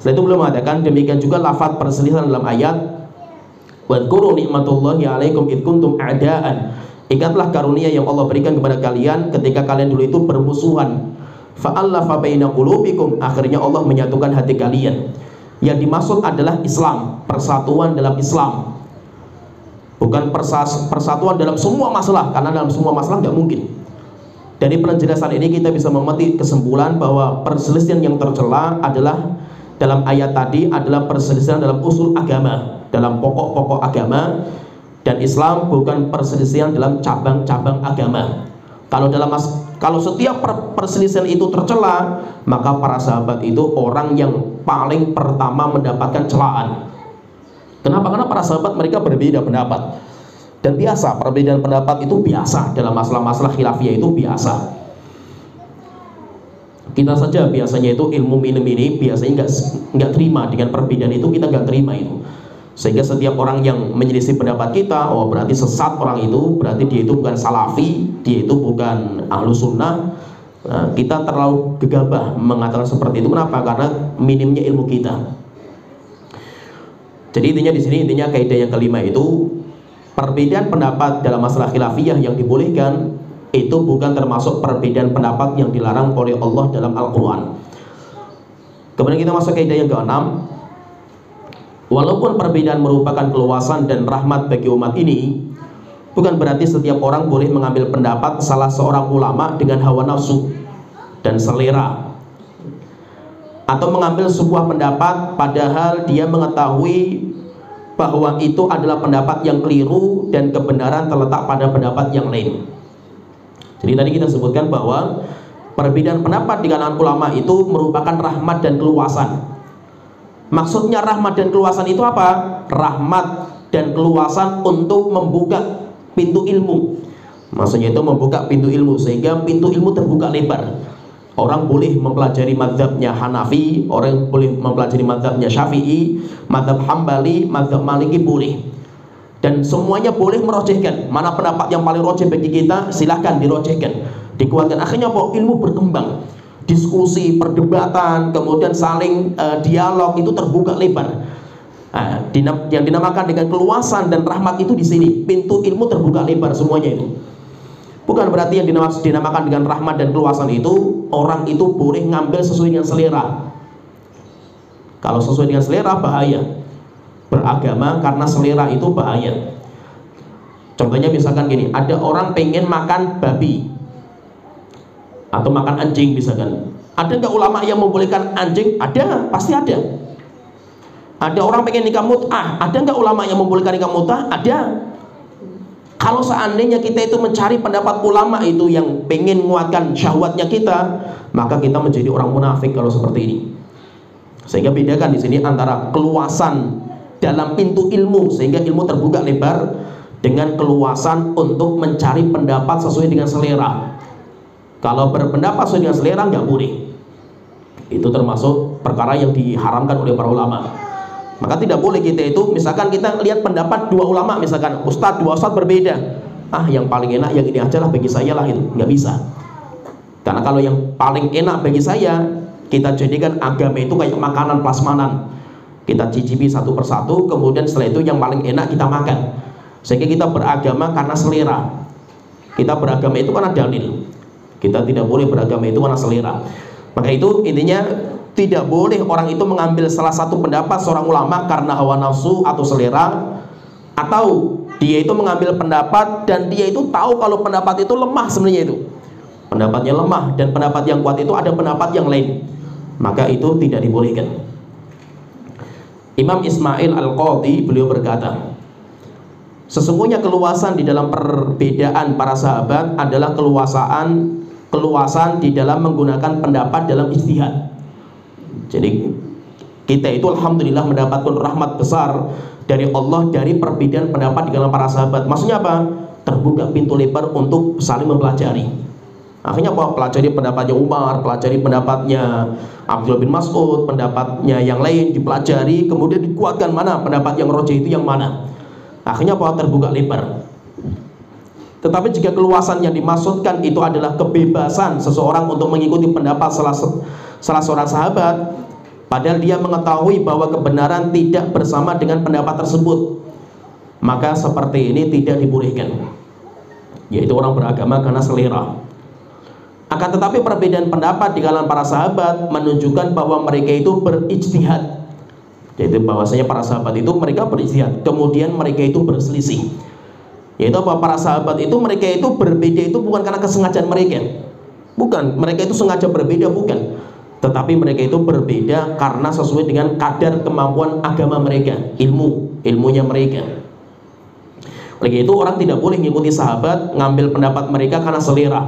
Setelah itu belum mengatakan demikian juga lafaz perselisihan dalam ayat Wadkuru nikmatullahi alaikum id kuntum a'daan Ingatlah karunia yang Allah berikan kepada kalian ketika kalian dulu itu bermusuhan fa'allafa baina qulubikum. Akhirnya Allah menyatukan hati kalian. Yang dimaksud adalah Islam persatuan dalam Islam. Bukan persatuan dalam semua masalah karena dalam semua masalah nggak mungkin. Dari penjelasan ini kita bisa memetik kesimpulan bahwa perselisihan yang tercela adalah dalam ayat tadi adalah perselisihan dalam usul agama dalam pokok-pokok agama. Dan Islam bukan perselisihan dalam cabang-cabang agama. Kalau dalam kalau setiap per, perselisihan itu tercela, maka para sahabat itu orang yang paling pertama mendapatkan celaan. Kenapa? Karena para sahabat mereka berbeda pendapat. Dan biasa, perbedaan pendapat itu biasa dalam masalah-masalah khilafiyah itu biasa. Kita saja biasanya itu ilmu minum ini biasanya nggak nggak terima dengan perbedaan itu kita nggak terima itu sehingga setiap orang yang menyelisih pendapat kita oh berarti sesat orang itu berarti dia itu bukan salafi dia itu bukan ahlu sunnah. Nah, kita terlalu gegabah mengatakan seperti itu. Kenapa? Karena minimnya ilmu kita. Jadi intinya di sini intinya kaidah yang kelima itu perbedaan pendapat dalam masalah khilafiyah yang dibolehkan itu bukan termasuk perbedaan pendapat yang dilarang oleh Allah dalam Al-Quran. Kemudian kita masuk kaidah yang keenam. Walaupun perbedaan merupakan keluasan dan rahmat bagi umat ini, bukan berarti setiap orang boleh mengambil pendapat salah seorang ulama dengan hawa nafsu dan selera atau mengambil sebuah pendapat padahal dia mengetahui bahwa itu adalah pendapat yang keliru dan kebenaran terletak pada pendapat yang lain. Jadi tadi kita sebutkan bahwa perbedaan pendapat di kalangan ulama itu merupakan rahmat dan keluasan Maksudnya rahmat dan keluasan itu apa? Rahmat dan keluasan untuk membuka pintu ilmu. Maksudnya itu membuka pintu ilmu sehingga pintu ilmu terbuka lebar. Orang boleh mempelajari madhabnya Hanafi, orang boleh mempelajari madhabnya Syafi'i, madhab Hambali, madhab Maliki boleh. Dan semuanya boleh merojehkan. Mana pendapat yang paling rojeh bagi kita, silahkan dirojehkan. Dikuatkan. Akhirnya apa? Ilmu berkembang diskusi, perdebatan, kemudian saling uh, dialog itu terbuka lebar. Dinam, yang dinamakan dengan keluasan dan rahmat itu di sini, pintu ilmu terbuka lebar semuanya itu. Bukan berarti yang dinamakan dengan rahmat dan keluasan itu orang itu boleh ngambil sesuai dengan selera. Kalau sesuai dengan selera bahaya. Beragama karena selera itu bahaya. Contohnya misalkan gini, ada orang pengen makan babi, atau makan anjing misalkan ada nggak ulama yang membolehkan anjing ada pasti ada ada orang pengen nikah mut'ah ada nggak ulama yang membolehkan nikah mut'ah ada kalau seandainya kita itu mencari pendapat ulama itu yang pengen menguatkan syahwatnya kita maka kita menjadi orang munafik kalau seperti ini sehingga bedakan di sini antara keluasan dalam pintu ilmu sehingga ilmu terbuka lebar dengan keluasan untuk mencari pendapat sesuai dengan selera kalau berpendapat sesuai dengan selera nggak boleh. Itu termasuk perkara yang diharamkan oleh para ulama. Maka tidak boleh kita itu, misalkan kita lihat pendapat dua ulama, misalkan ustadz dua ustadz berbeda. Ah, yang paling enak yang ini aja lah bagi saya lah itu, nggak bisa. Karena kalau yang paling enak bagi saya, kita jadikan agama itu kayak makanan plasmanan. kita cicipi satu persatu kemudian setelah itu yang paling enak kita makan sehingga kita beragama karena selera kita beragama itu karena dalil kita tidak boleh beragama itu karena selera maka itu intinya tidak boleh orang itu mengambil salah satu pendapat seorang ulama karena hawa nafsu atau selera atau dia itu mengambil pendapat dan dia itu tahu kalau pendapat itu lemah sebenarnya itu. Pendapatnya lemah dan pendapat yang kuat itu ada pendapat yang lain. Maka itu tidak dibolehkan. Imam Ismail Al-Qadhi beliau berkata Sesungguhnya keluasan di dalam perbedaan para sahabat adalah keluasan keluasan di dalam menggunakan pendapat dalam istihad. Jadi kita itu alhamdulillah mendapatkan rahmat besar dari Allah dari perbedaan pendapat di dalam para sahabat. Maksudnya apa? Terbuka pintu lebar untuk saling mempelajari. Akhirnya apa? Pelajari pendapatnya Umar, pelajari pendapatnya Abdul bin Mas'ud, pendapatnya yang lain dipelajari, kemudian dikuatkan mana pendapat yang roja itu yang mana. Akhirnya apa? Terbuka lebar. Tetapi jika keluasan yang dimaksudkan itu adalah kebebasan seseorang untuk mengikuti pendapat salah, salah seorang sahabat, padahal dia mengetahui bahwa kebenaran tidak bersama dengan pendapat tersebut, maka seperti ini tidak dibolehkan. Yaitu orang beragama karena selera. Akan tetapi perbedaan pendapat di kalangan para sahabat menunjukkan bahwa mereka itu berijtihad yaitu bahwasanya para sahabat itu mereka beristihad kemudian mereka itu berselisih yaitu apa para sahabat itu mereka itu berbeda itu bukan karena kesengajaan mereka bukan mereka itu sengaja berbeda bukan tetapi mereka itu berbeda karena sesuai dengan kadar kemampuan agama mereka ilmu ilmunya mereka oleh itu orang tidak boleh mengikuti sahabat ngambil pendapat mereka karena selera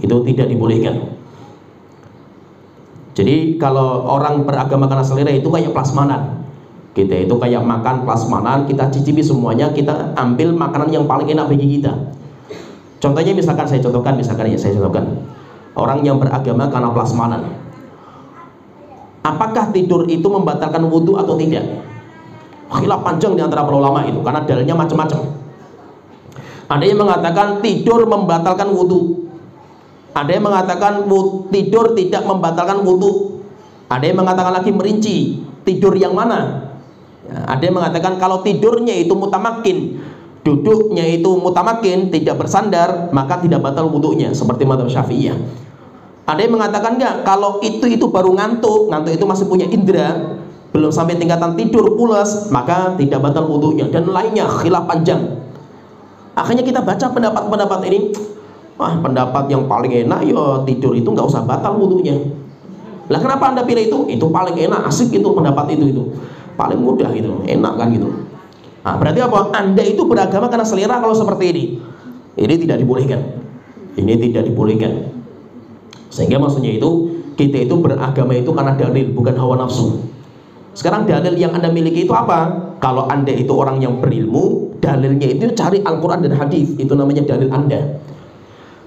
itu tidak dibolehkan jadi kalau orang beragama karena selera itu kayak plasmanan. Kita itu kayak makan plasmanan, kita cicipi semuanya, kita ambil makanan yang paling enak bagi kita. Contohnya misalkan saya contohkan, misalkan ya saya contohkan. Orang yang beragama karena plasmanan. Apakah tidur itu membatalkan wudhu atau tidak? Khilaf panjang di antara para ulama itu karena dalilnya macam-macam. Ada yang mengatakan tidur membatalkan wudhu, ada yang mengatakan tidur tidak membatalkan wudhu. Ada yang mengatakan lagi merinci tidur yang mana. Ya, ada yang mengatakan kalau tidurnya itu mutamakin, duduknya itu mutamakin, tidak bersandar, maka tidak batal wudhunya seperti madhab syafi'iyah. Ada yang mengatakan enggak, kalau itu itu baru ngantuk, ngantuk itu masih punya indera, belum sampai tingkatan tidur pulas, maka tidak batal wudhunya dan lainnya khilaf panjang. Akhirnya kita baca pendapat-pendapat ini, Wah pendapat yang paling enak ya tidur itu nggak usah batal wudhunya. Lah kenapa anda pilih itu? Itu paling enak, asik itu pendapat itu itu. Paling mudah itu, enak kan gitu. Nah, berarti apa? Anda itu beragama karena selera kalau seperti ini. Ini tidak dibolehkan. Ini tidak dibolehkan. Sehingga maksudnya itu kita itu beragama itu karena dalil bukan hawa nafsu. Sekarang dalil yang Anda miliki itu apa? Kalau Anda itu orang yang berilmu, dalilnya itu cari Al-Qur'an dan hadis. Itu namanya dalil Anda.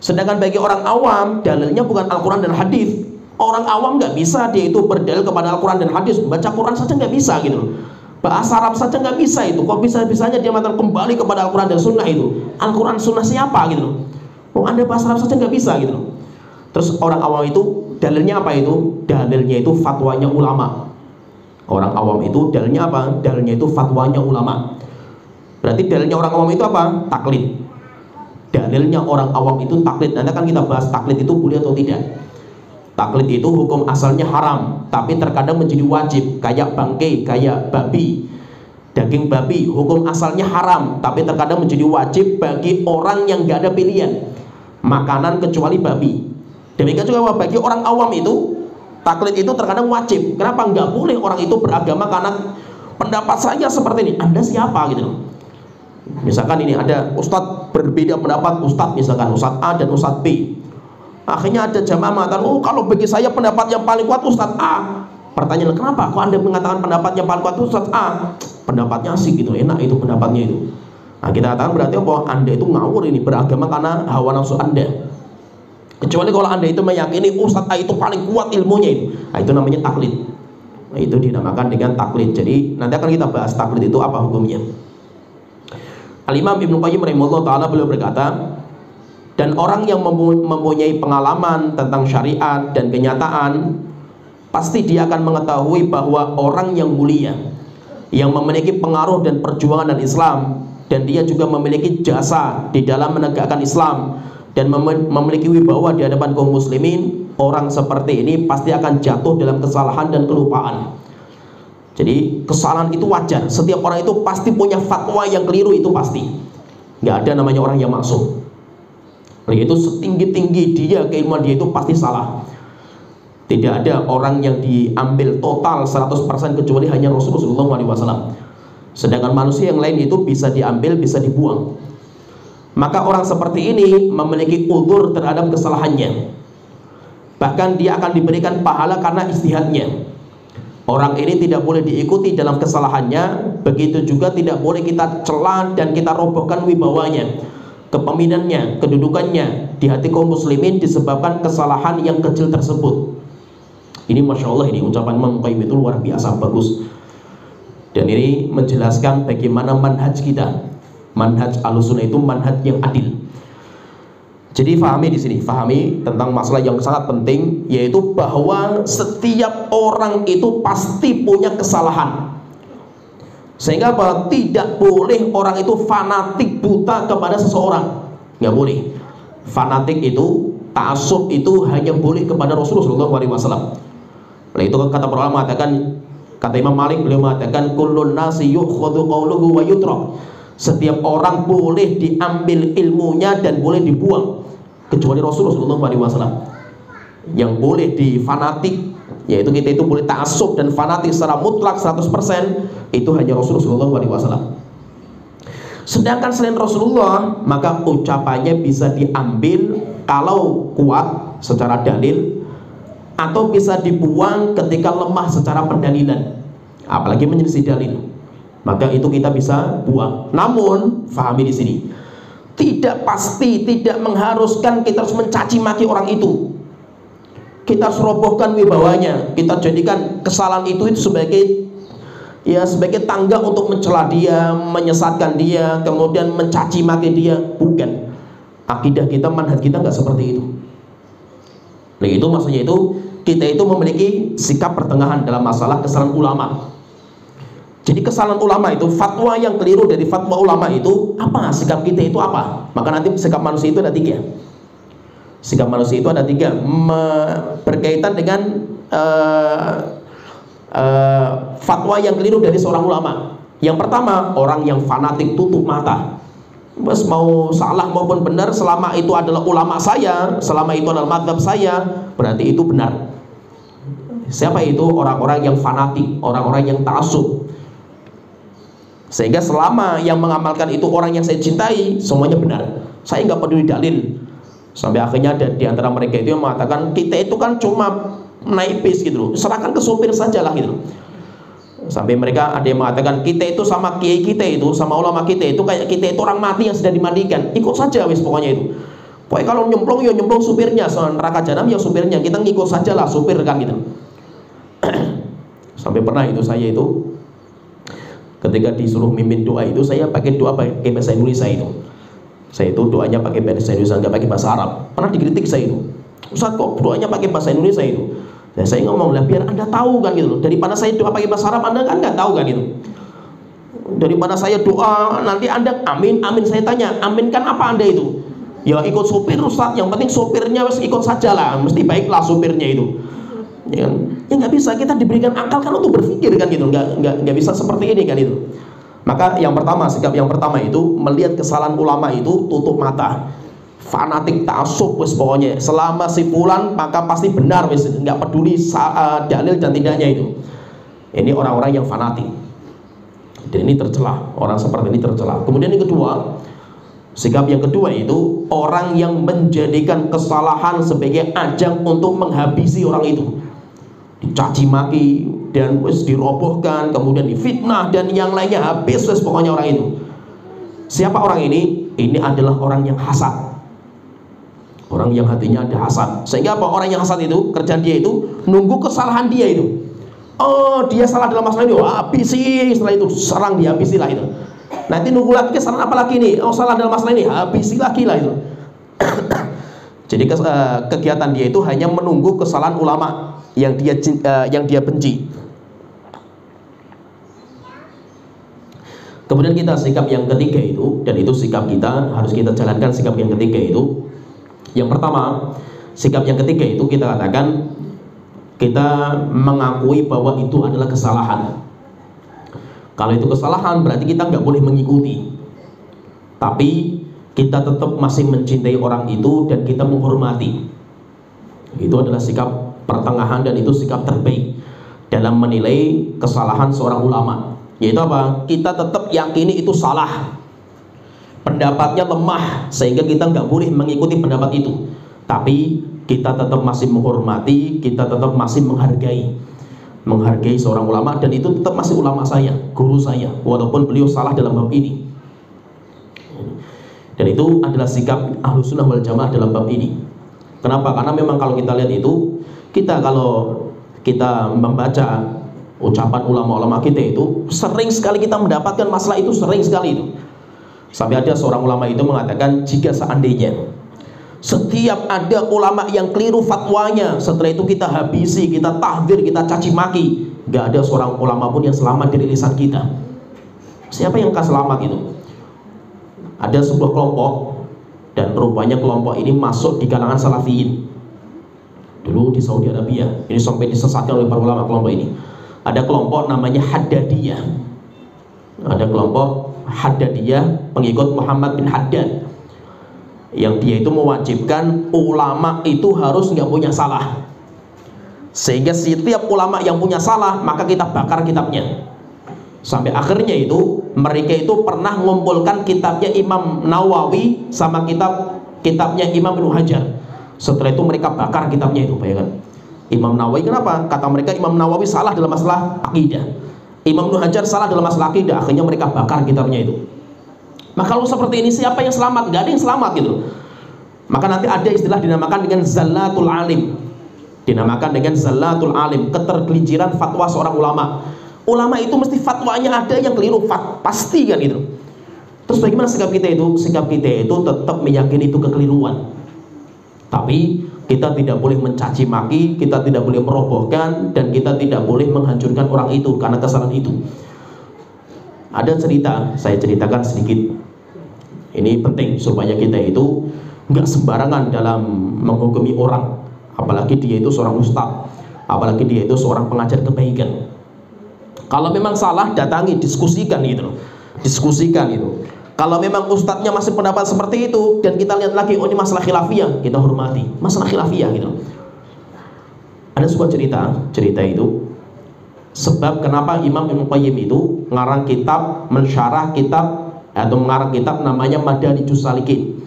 Sedangkan bagi orang awam, dalilnya bukan Al-Quran dan hadis. Orang awam nggak bisa dia itu berdalil kepada Al-Quran dan hadis. Baca Quran saja nggak bisa gitu Bahasa Arab saja nggak bisa itu. Kok bisa-bisanya dia mengatakan kembali kepada Al-Quran dan Sunnah itu? Al-Quran Sunnah siapa gitu loh? Oh, anda bahasa Arab saja nggak bisa gitu loh. Terus orang awam itu dalilnya apa itu? Dalilnya itu fatwanya ulama. Orang awam itu dalilnya apa? Dalilnya itu fatwanya ulama. Berarti dalilnya orang awam itu apa? Taklid dalilnya orang awam itu taklid nanti akan kita bahas taklid itu boleh atau tidak taklid itu hukum asalnya haram tapi terkadang menjadi wajib kayak bangke kayak babi. Daging babi hukum asalnya haram tapi terkadang menjadi wajib bagi orang yang gak ada pilihan. Makanan kecuali babi. Demikian juga bagi orang awam itu taklid itu terkadang wajib. Kenapa nggak boleh orang itu beragama? Karena pendapat saya seperti ini anda siapa? Gitu loh. Misalkan ini ada ustadz berbeda pendapat ustadz misalkan ustadz A dan ustadz B. Akhirnya ada jamaah mengatakan, oh kalau bagi saya pendapat yang paling kuat ustadz A. Pertanyaan kenapa? Kok anda mengatakan pendapat yang paling kuat ustadz A? Pendapatnya asik gitu, enak itu pendapatnya itu. Nah kita katakan berarti bahwa anda itu ngawur ini beragama karena hawa nafsu anda. Kecuali kalau anda itu meyakini ustadz A itu paling kuat ilmunya itu. Nah itu namanya taklid. Nah, itu dinamakan dengan taklid. Jadi nanti akan kita bahas taklid itu apa hukumnya. Al-Imam Ibnu Qayyim rahimahullah taala beliau berkata, dan orang yang mempunyai pengalaman tentang syariat dan kenyataan pasti dia akan mengetahui bahwa orang yang mulia yang memiliki pengaruh dan perjuangan dan Islam dan dia juga memiliki jasa di dalam menegakkan Islam dan memiliki wibawa di hadapan kaum muslimin orang seperti ini pasti akan jatuh dalam kesalahan dan kelupaan. Jadi kesalahan itu wajar. Setiap orang itu pasti punya fatwa yang keliru itu pasti. Nggak ada namanya orang yang maksum oleh itu setinggi-tinggi dia keilmuan dia itu pasti salah. Tidak ada orang yang diambil total 100% kecuali hanya Rasulullah SAW sedangkan manusia yang lain itu bisa diambil bisa dibuang. Maka orang seperti ini memiliki udur terhadap kesalahannya. Bahkan dia akan diberikan pahala karena istihadnya. Orang ini tidak boleh diikuti dalam kesalahannya begitu juga tidak boleh kita celah dan kita robohkan wibawanya kepemimpinannya, kedudukannya di hati kaum muslimin disebabkan kesalahan yang kecil tersebut. Ini Masya Allah ini ucapan Imam itu luar biasa bagus. Dan ini menjelaskan bagaimana manhaj kita. Manhaj alusuna itu manhaj yang adil. Jadi fahami di sini, fahami tentang masalah yang sangat penting yaitu bahwa setiap orang itu pasti punya kesalahan. Sehingga bahwa tidak boleh orang itu fanatik buta kepada seseorang. Nggak boleh. Fanatik itu, taksub itu hanya boleh kepada Rasulullah SAW. Oleh itu kata para ulama mengatakan kata Imam Malik beliau mengatakan kullun nasi qawluhu wa yutrak setiap orang boleh diambil ilmunya dan boleh dibuang kecuali Rasulullah SAW yang boleh difanatik yaitu kita itu boleh ta'asub dan fanatik secara mutlak 100% itu hanya Rasulullah SAW sedangkan selain Rasulullah maka ucapannya bisa diambil kalau kuat secara dalil atau bisa dibuang ketika lemah secara pendalilan apalagi menyelisih dalil maka itu kita bisa buang. Namun, fahami di sini, tidak pasti, tidak mengharuskan kita harus mencaci maki orang itu. Kita harus robohkan wibawanya. Kita jadikan kesalahan itu itu sebagai ya sebagai tangga untuk mencela dia, menyesatkan dia, kemudian mencaci maki dia. Bukan. Akidah kita, manhaj kita nggak seperti itu. Nah, itu maksudnya itu kita itu memiliki sikap pertengahan dalam masalah kesalahan ulama jadi kesalahan ulama itu, fatwa yang keliru dari fatwa ulama itu apa? Sikap kita itu apa? Maka nanti sikap manusia itu ada tiga. Sikap manusia itu ada tiga, Me berkaitan dengan uh, uh, fatwa yang keliru dari seorang ulama. Yang pertama, orang yang fanatik tutup mata. Bos mau salah maupun benar selama itu adalah ulama saya, selama itu adalah madhab saya, berarti itu benar. Siapa itu? Orang-orang yang fanatik, orang-orang yang ta'asub sehingga selama yang mengamalkan itu orang yang saya cintai, semuanya benar. Saya nggak peduli dalil. Sampai akhirnya ada di antara mereka itu yang mengatakan kita itu kan cuma naik bis gitu loh. Serahkan ke sopir saja lah gitu. Sampai mereka ada yang mengatakan kita itu sama kiai kita itu, sama ulama kita itu kayak kita itu orang mati yang sudah dimandikan. Ikut saja wis pokoknya itu. Pokoknya kalau nyemplung ya nyemplung supirnya, so, neraka jahanam ya supirnya. Kita ngikut saja lah supir kan gitu. *clears throat* Sampai pernah itu saya itu ketika disuruh mimpin doa itu saya pakai doa pakai bahasa Indonesia itu saya itu doanya pakai bahasa Indonesia nggak pakai bahasa Arab. Pernah dikritik saya itu. Ustaz kok doanya pakai bahasa Indonesia itu? Dan saya ngomong lah biar anda tahu kan gitu daripada saya doa pakai bahasa Arab anda kan nggak tahu kan itu daripada saya doa nanti anda amin amin saya tanya amin kan apa anda itu? Ya ikut supir Ustaz yang penting supirnya harus ikut saja lah. Mesti baiklah supirnya itu. Ya kan? Ya nggak bisa. Kita diberikan akal kan untuk berpikir kan gitu. Nggak nggak bisa seperti ini kan itu maka yang pertama sikap yang pertama itu melihat kesalahan ulama itu tutup mata. Fanatik tasuk wis pokoknya. Selama si fulan maka pasti benar wis nggak peduli uh, dalil dan tidaknya itu. Ini orang-orang yang fanatik. Dan ini tercela. Orang seperti ini tercela. Kemudian yang kedua sikap yang kedua itu orang yang menjadikan kesalahan sebagai ajang untuk menghabisi orang itu. Dicaci maki dan wis dirobohkan kemudian difitnah dan yang lainnya habis wis pokoknya orang itu siapa orang ini? Ini adalah orang yang hasad. Orang yang hatinya ada hasad. Sehingga apa? Orang yang hasad itu kerjaan dia itu nunggu kesalahan dia itu. Oh dia salah dalam masalah ini. Oh, habisi. Setelah itu serang dia habisi lah itu. Nanti nunggu lagi kesalahan apa lagi nih oh salah dalam masalah ini. Habisi lagi lah itu. *coughs* Jadi eh, kegiatan dia itu hanya menunggu kesalahan ulama yang dia uh, yang dia benci. Kemudian kita sikap yang ketiga itu dan itu sikap kita harus kita jalankan sikap yang ketiga itu. Yang pertama, sikap yang ketiga itu kita katakan kita mengakui bahwa itu adalah kesalahan. Kalau itu kesalahan berarti kita nggak boleh mengikuti. Tapi kita tetap masih mencintai orang itu dan kita menghormati. Itu adalah sikap pertengahan dan itu sikap terbaik dalam menilai kesalahan seorang ulama. Yaitu apa? Kita tetap yakini itu salah. Pendapatnya lemah sehingga kita nggak boleh mengikuti pendapat itu. Tapi kita tetap masih menghormati, kita tetap masih menghargai. Menghargai seorang ulama dan itu tetap masih ulama saya, guru saya, walaupun beliau salah dalam bab ini. Dan itu adalah sikap ahlu sunnah wal jamaah dalam bab ini. Kenapa? Karena memang kalau kita lihat itu, kita kalau kita membaca ucapan ulama-ulama kita itu sering sekali kita mendapatkan masalah itu sering sekali itu. Sampai ada seorang ulama itu mengatakan jika seandainya setiap ada ulama yang keliru fatwanya setelah itu kita habisi kita tahdir kita caci maki nggak ada seorang ulama pun yang selamat dari lisan kita. Siapa yang akan selamat itu? Ada sebuah kelompok dan rupanya kelompok ini masuk di kalangan salafiyin. Dulu di Saudi Arabia ini sampai disesatkan oleh para ulama kelompok ini ada kelompok namanya Haddadiyah. Ada kelompok Haddadiyah pengikut Muhammad bin Haddad. Yang dia itu mewajibkan ulama itu harus nggak punya salah. Sehingga setiap ulama yang punya salah maka kita bakar kitabnya. Sampai akhirnya itu mereka itu pernah mengumpulkan kitabnya Imam Nawawi sama kitab kitabnya Imam Ibnu Hajar. Setelah itu mereka bakar kitabnya itu bayangkan Imam Nawawi kenapa? Kata mereka Imam Nawawi salah dalam masalah akidah. Imam Ibnu Hajar salah dalam masalah akidah. Akhirnya mereka bakar kitabnya itu. Maka kalau seperti ini siapa yang selamat? Gak ada yang selamat gitu. Maka nanti ada istilah dinamakan dengan zalatul alim. Dinamakan dengan zalatul alim, ketergelinciran fatwa seorang ulama. Ulama itu mesti fatwanya ada yang keliru, fat, pasti kan gitu. Terus bagaimana sikap kita itu? Sikap kita itu tetap meyakini itu kekeliruan. Tapi kita tidak boleh mencaci maki, kita tidak boleh merobohkan, dan kita tidak boleh menghancurkan orang itu karena kesalahan itu. Ada cerita, saya ceritakan sedikit. Ini penting supaya kita itu nggak sembarangan dalam menghukumi orang, apalagi dia itu seorang ustaz, apalagi dia itu seorang pengajar kebaikan. Kalau memang salah, datangi, diskusikan itu, diskusikan itu. Kalau memang ustadznya masih pendapat seperti itu dan kita lihat lagi, oh ini masalah khilafiyah, kita hormati. Masalah khilafiyah gitu. Ada sebuah cerita, cerita itu sebab kenapa Imam Ibnu Qayyim itu ngarang kitab, mensyarah kitab atau mengarang kitab namanya Madarijus Salikin.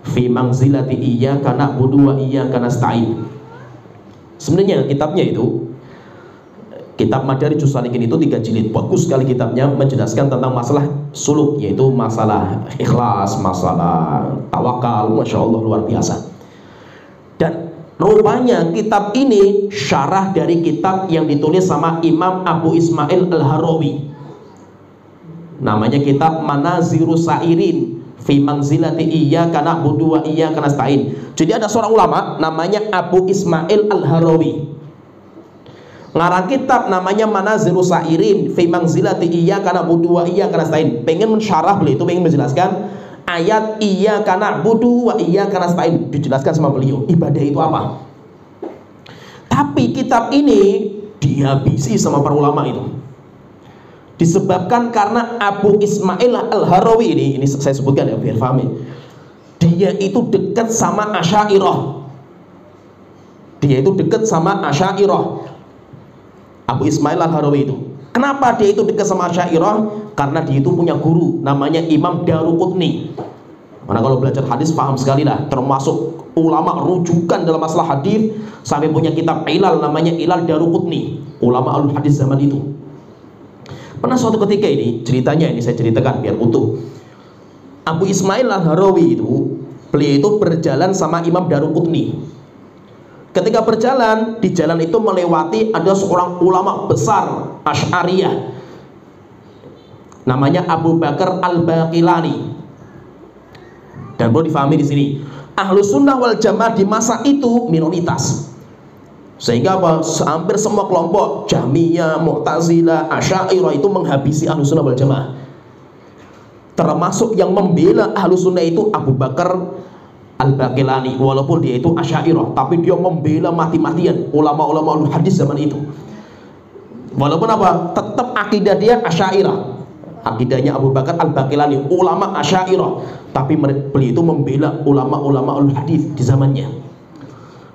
Fi mangzilati iya karena budu wa iya karena stain. Sebenarnya kitabnya itu Kitab Madari Jusalikin itu tiga jilid Bagus sekali kitabnya menjelaskan tentang masalah suluk Yaitu masalah ikhlas, masalah tawakal Masya Allah luar biasa. Dan rupanya kitab ini syarah dari kitab yang ditulis sama Imam Abu Ismail Al-Harawi. Namanya kitab Manaziru Sa'irin Fi mangzilati iya kana budu wa iya kana stain Jadi ada seorang ulama namanya Abu Ismail Al-Harawi ngarang kitab namanya Manazirus Sa'irin fi mangzilati iya karena budu wa iya karena stain pengen mensyarah beliau itu pengen menjelaskan ayat iya karena budu wa iya karena stain dijelaskan sama beliau ibadah itu apa? Tapi kitab ini dihabisi sama para ulama itu. Disebabkan karena Abu Ismail Al-Harawi ini ini saya sebutkan ya biar paham ya. dia itu dekat sama Asyairah dia itu dekat sama Asyairah Abu Ismail Al-Harawi itu. Kenapa dia itu dekat sama Syairah? Karena dia itu punya guru namanya Imam Daruqutni. Mana kalau belajar hadis paham sekali lah, termasuk ulama rujukan dalam masalah hadis sampai punya kitab ilal namanya Ilal Daruqutni, ulama al hadis zaman itu. Pernah suatu ketika ini ceritanya ini saya ceritakan biar utuh. Abu Ismail Al-Harawi itu beliau itu berjalan sama Imam Daruqutni Ketika berjalan, di jalan itu melewati ada seorang ulama besar Asy'ariyah. Namanya Abu Bakar Al-Baqilani. Dan perlu difahami di sini, Ahlu Sunnah wal Jamaah di masa itu minoritas. Sehingga apa? Hampir semua kelompok Jahmiyah, Mu'tazilah, Asy'ariyah itu menghabisi Ahlus Sunnah wal Jamaah. Termasuk yang membela Ahlus Sunnah itu Abu Bakar Al-Baqilani walaupun dia itu Asy'ariyah, tapi dia membela mati-matian ulama-ulama hadis zaman itu. Walaupun apa? Tetap akidah dia Asy'ariyah. Akidahnya Abu Bakar Al-Baqilani, ulama Asy'ariyah, tapi beliau itu membela ulama-ulama hadis di zamannya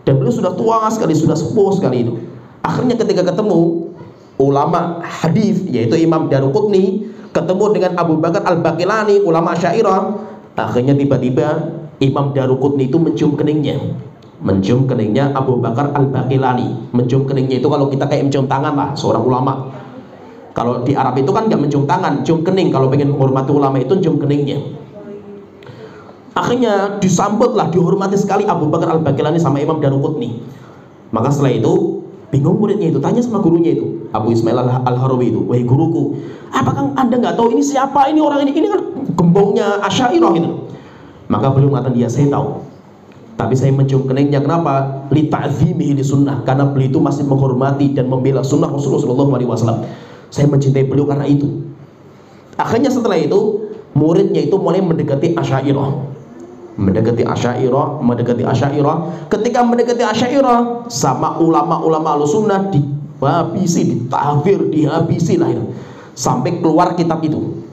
dan beliau sudah tua sekali sudah sepuh sekali itu akhirnya ketika ketemu ulama hadis yaitu Imam Daruqutni ketemu dengan Abu Bakar Al-Baqilani ulama Syairah akhirnya tiba-tiba Imam Daruqutni itu mencium keningnya. Mencium keningnya Abu Bakar Al-Baqilani. Mencium keningnya itu kalau kita kayak mencium tangan lah seorang ulama. Kalau di Arab itu kan nggak mencium tangan cium kening. Kalau pengen menghormati ulama itu cium keningnya. Akhirnya disambutlah, dihormati sekali Abu Bakar Al-Bakilani sama Imam Daruqutni. Maka setelah itu bingung muridnya itu tanya sama gurunya itu Abu Ismail Al-Harawi itu wahai guruku apakah anda nggak tahu ini siapa ini orang ini? Ini kan gembongnya Asyairah itu maka beliau mengatakan dia saya tahu tapi saya mencium keningnya kenapa li ta'zimihi li sunnah karena beliau itu masih menghormati dan membela sunnah Rasulullah SAW saya mencintai beliau karena itu akhirnya setelah itu muridnya itu mulai mendekati Asyairah mendekati Asy'ariyah, mendekati Asy'ariyah. Ketika mendekati Asy'ariyah sama ulama-ulama Ahlussunnah dihabisi, ditahfir, dihabisi lah. Sampai keluar kitab itu.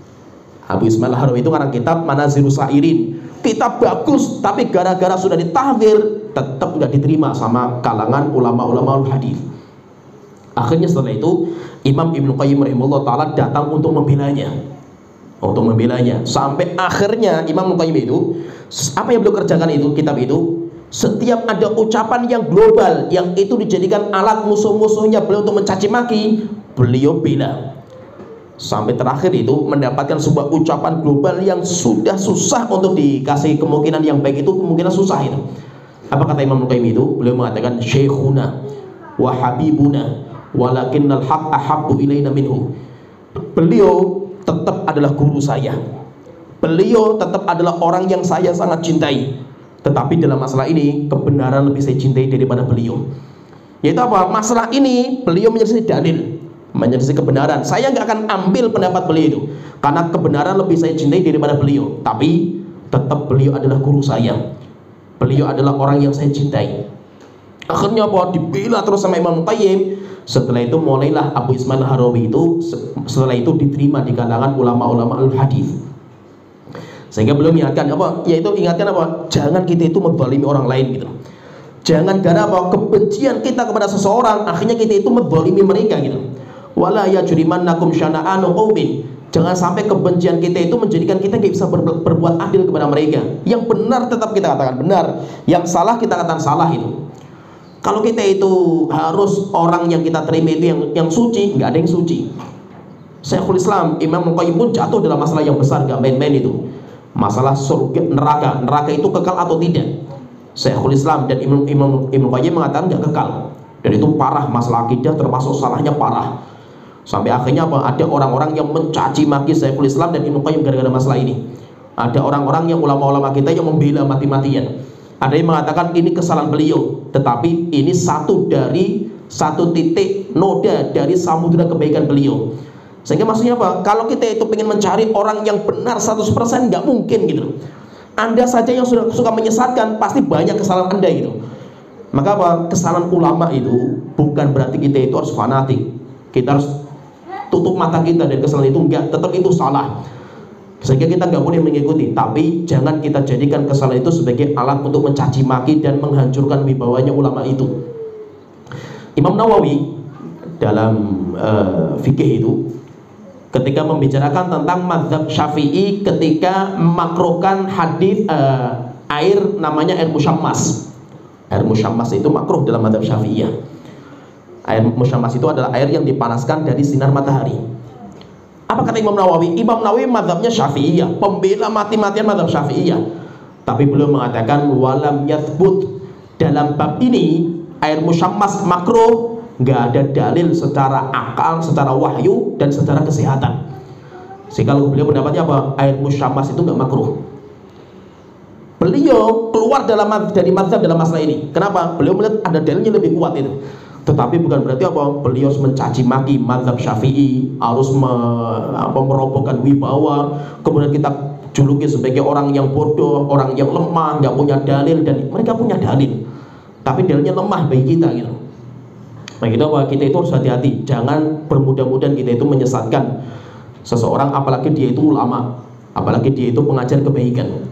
Abu Ismail Harawi itu karena kitab Manazirus Sa'irin. Kitab bagus, tapi gara-gara sudah ditahfir tetap nggak diterima sama kalangan ulama-ulama hadis. Akhirnya setelah itu Imam Ibnu Qayyim rahimahullah taala datang untuk membelanya. Untuk membelanya sampai akhirnya Imam Ibnu Qayyim itu apa yang beliau kerjakan itu kitab itu setiap ada ucapan yang global yang itu dijadikan alat musuh-musuhnya beliau untuk mencaci maki beliau bela sampai terakhir itu mendapatkan sebuah ucapan global yang sudah susah untuk dikasih kemungkinan yang baik itu kemungkinan susah itu apa kata Imam Qayyim itu beliau mengatakan syekhuna wa habibuna walakinnal haq ahabbu ilaina minhu beliau tetap adalah guru saya Beliau tetap adalah orang yang saya sangat cintai. Tetapi dalam masalah ini kebenaran lebih saya cintai daripada beliau. Yaitu apa? Masalah ini beliau menyelisih dalil, menyelisih kebenaran. Saya nggak akan ambil pendapat beliau itu karena kebenaran lebih saya cintai daripada beliau. Tapi tetap beliau adalah guru saya. Beliau adalah orang yang saya cintai. Akhirnya apa? Dibela terus sama Imam Qayyim. Setelah itu mulailah Abu Ismail Harawi itu setelah itu diterima di kalangan ulama-ulama al-hadis. Sehingga belum ingatkan apa? Yaitu ingatkan apa? Jangan kita itu menzalimi orang lain gitu. Jangan gara apa? Kebencian kita kepada seseorang akhirnya kita itu menzalimi mereka gitu. Wala yajrimannakum syana'anu qaumin. Jangan sampai kebencian kita itu menjadikan kita tidak bisa ber berbuat adil kepada mereka. Yang benar tetap kita katakan benar, yang salah kita katakan salah itu. Kalau kita itu harus orang yang kita terima itu yang yang suci, nggak ada yang suci. Syekhul Islam Imam Muqayyim pun jatuh dalam masalah yang besar, gak main-main itu masalah surga neraka neraka itu kekal atau tidak Syekhul Islam dan Imam Imam Ibnu Qayyim mengatakan nggak kekal dan itu parah masalah akidah termasuk salahnya parah sampai akhirnya apa ada orang-orang yang mencaci maki Syekhul Islam dan Ibnu Qayyim gara-gara masalah ini ada orang-orang yang ulama-ulama kita yang membela mati-matian ada yang mengatakan ini kesalahan beliau tetapi ini satu dari satu titik noda dari samudera kebaikan beliau sehingga maksudnya apa? Kalau kita itu ingin mencari orang yang benar 100% nggak mungkin gitu. Anda saja yang sudah suka menyesatkan pasti banyak kesalahan Anda gitu. Maka apa? Kesalahan ulama itu bukan berarti kita itu harus fanatik. Kita harus tutup mata kita dari kesalahan itu enggak, tetap itu salah. Sehingga kita nggak boleh mengikuti, tapi jangan kita jadikan kesalahan itu sebagai alat untuk mencaci maki dan menghancurkan wibawanya ulama itu. Imam Nawawi dalam uh, fikih itu ketika membicarakan tentang mazhab Syafi'i ketika makruhkan hadis uh, air namanya air musyammas. Air musyammas itu makruh dalam mazhab Syafi'iyah. Air musyammas itu adalah air yang dipanaskan dari sinar matahari. Apa kata Imam Nawawi? Imam Nawawi mazhabnya Syafi'iyah, pembela mati-matian mazhab Syafi'iyah. Tapi belum mengatakan walam yathbut dalam bab ini air musyammas makruh nggak ada dalil secara akal, secara wahyu dan secara kesehatan. Sehingga beliau pendapatnya apa? Air musyamas itu nggak makruh. Beliau keluar dalam dari mazhab dalam masalah ini. Kenapa? Beliau melihat ada dalilnya lebih kuat itu. Tetapi bukan berarti apa beliau mencaci maki madhab syafi'i harus me, apa, merobohkan wibawa. Kemudian kita juluki sebagai orang yang bodoh orang yang lemah nggak punya dalil dan mereka punya dalil. Tapi dalilnya lemah bagi kita gitu. Nah kita apa kita itu harus hati-hati. Jangan bermudah-mudahan kita itu menyesatkan seseorang apalagi dia itu ulama apalagi dia itu pengajar kebaikan.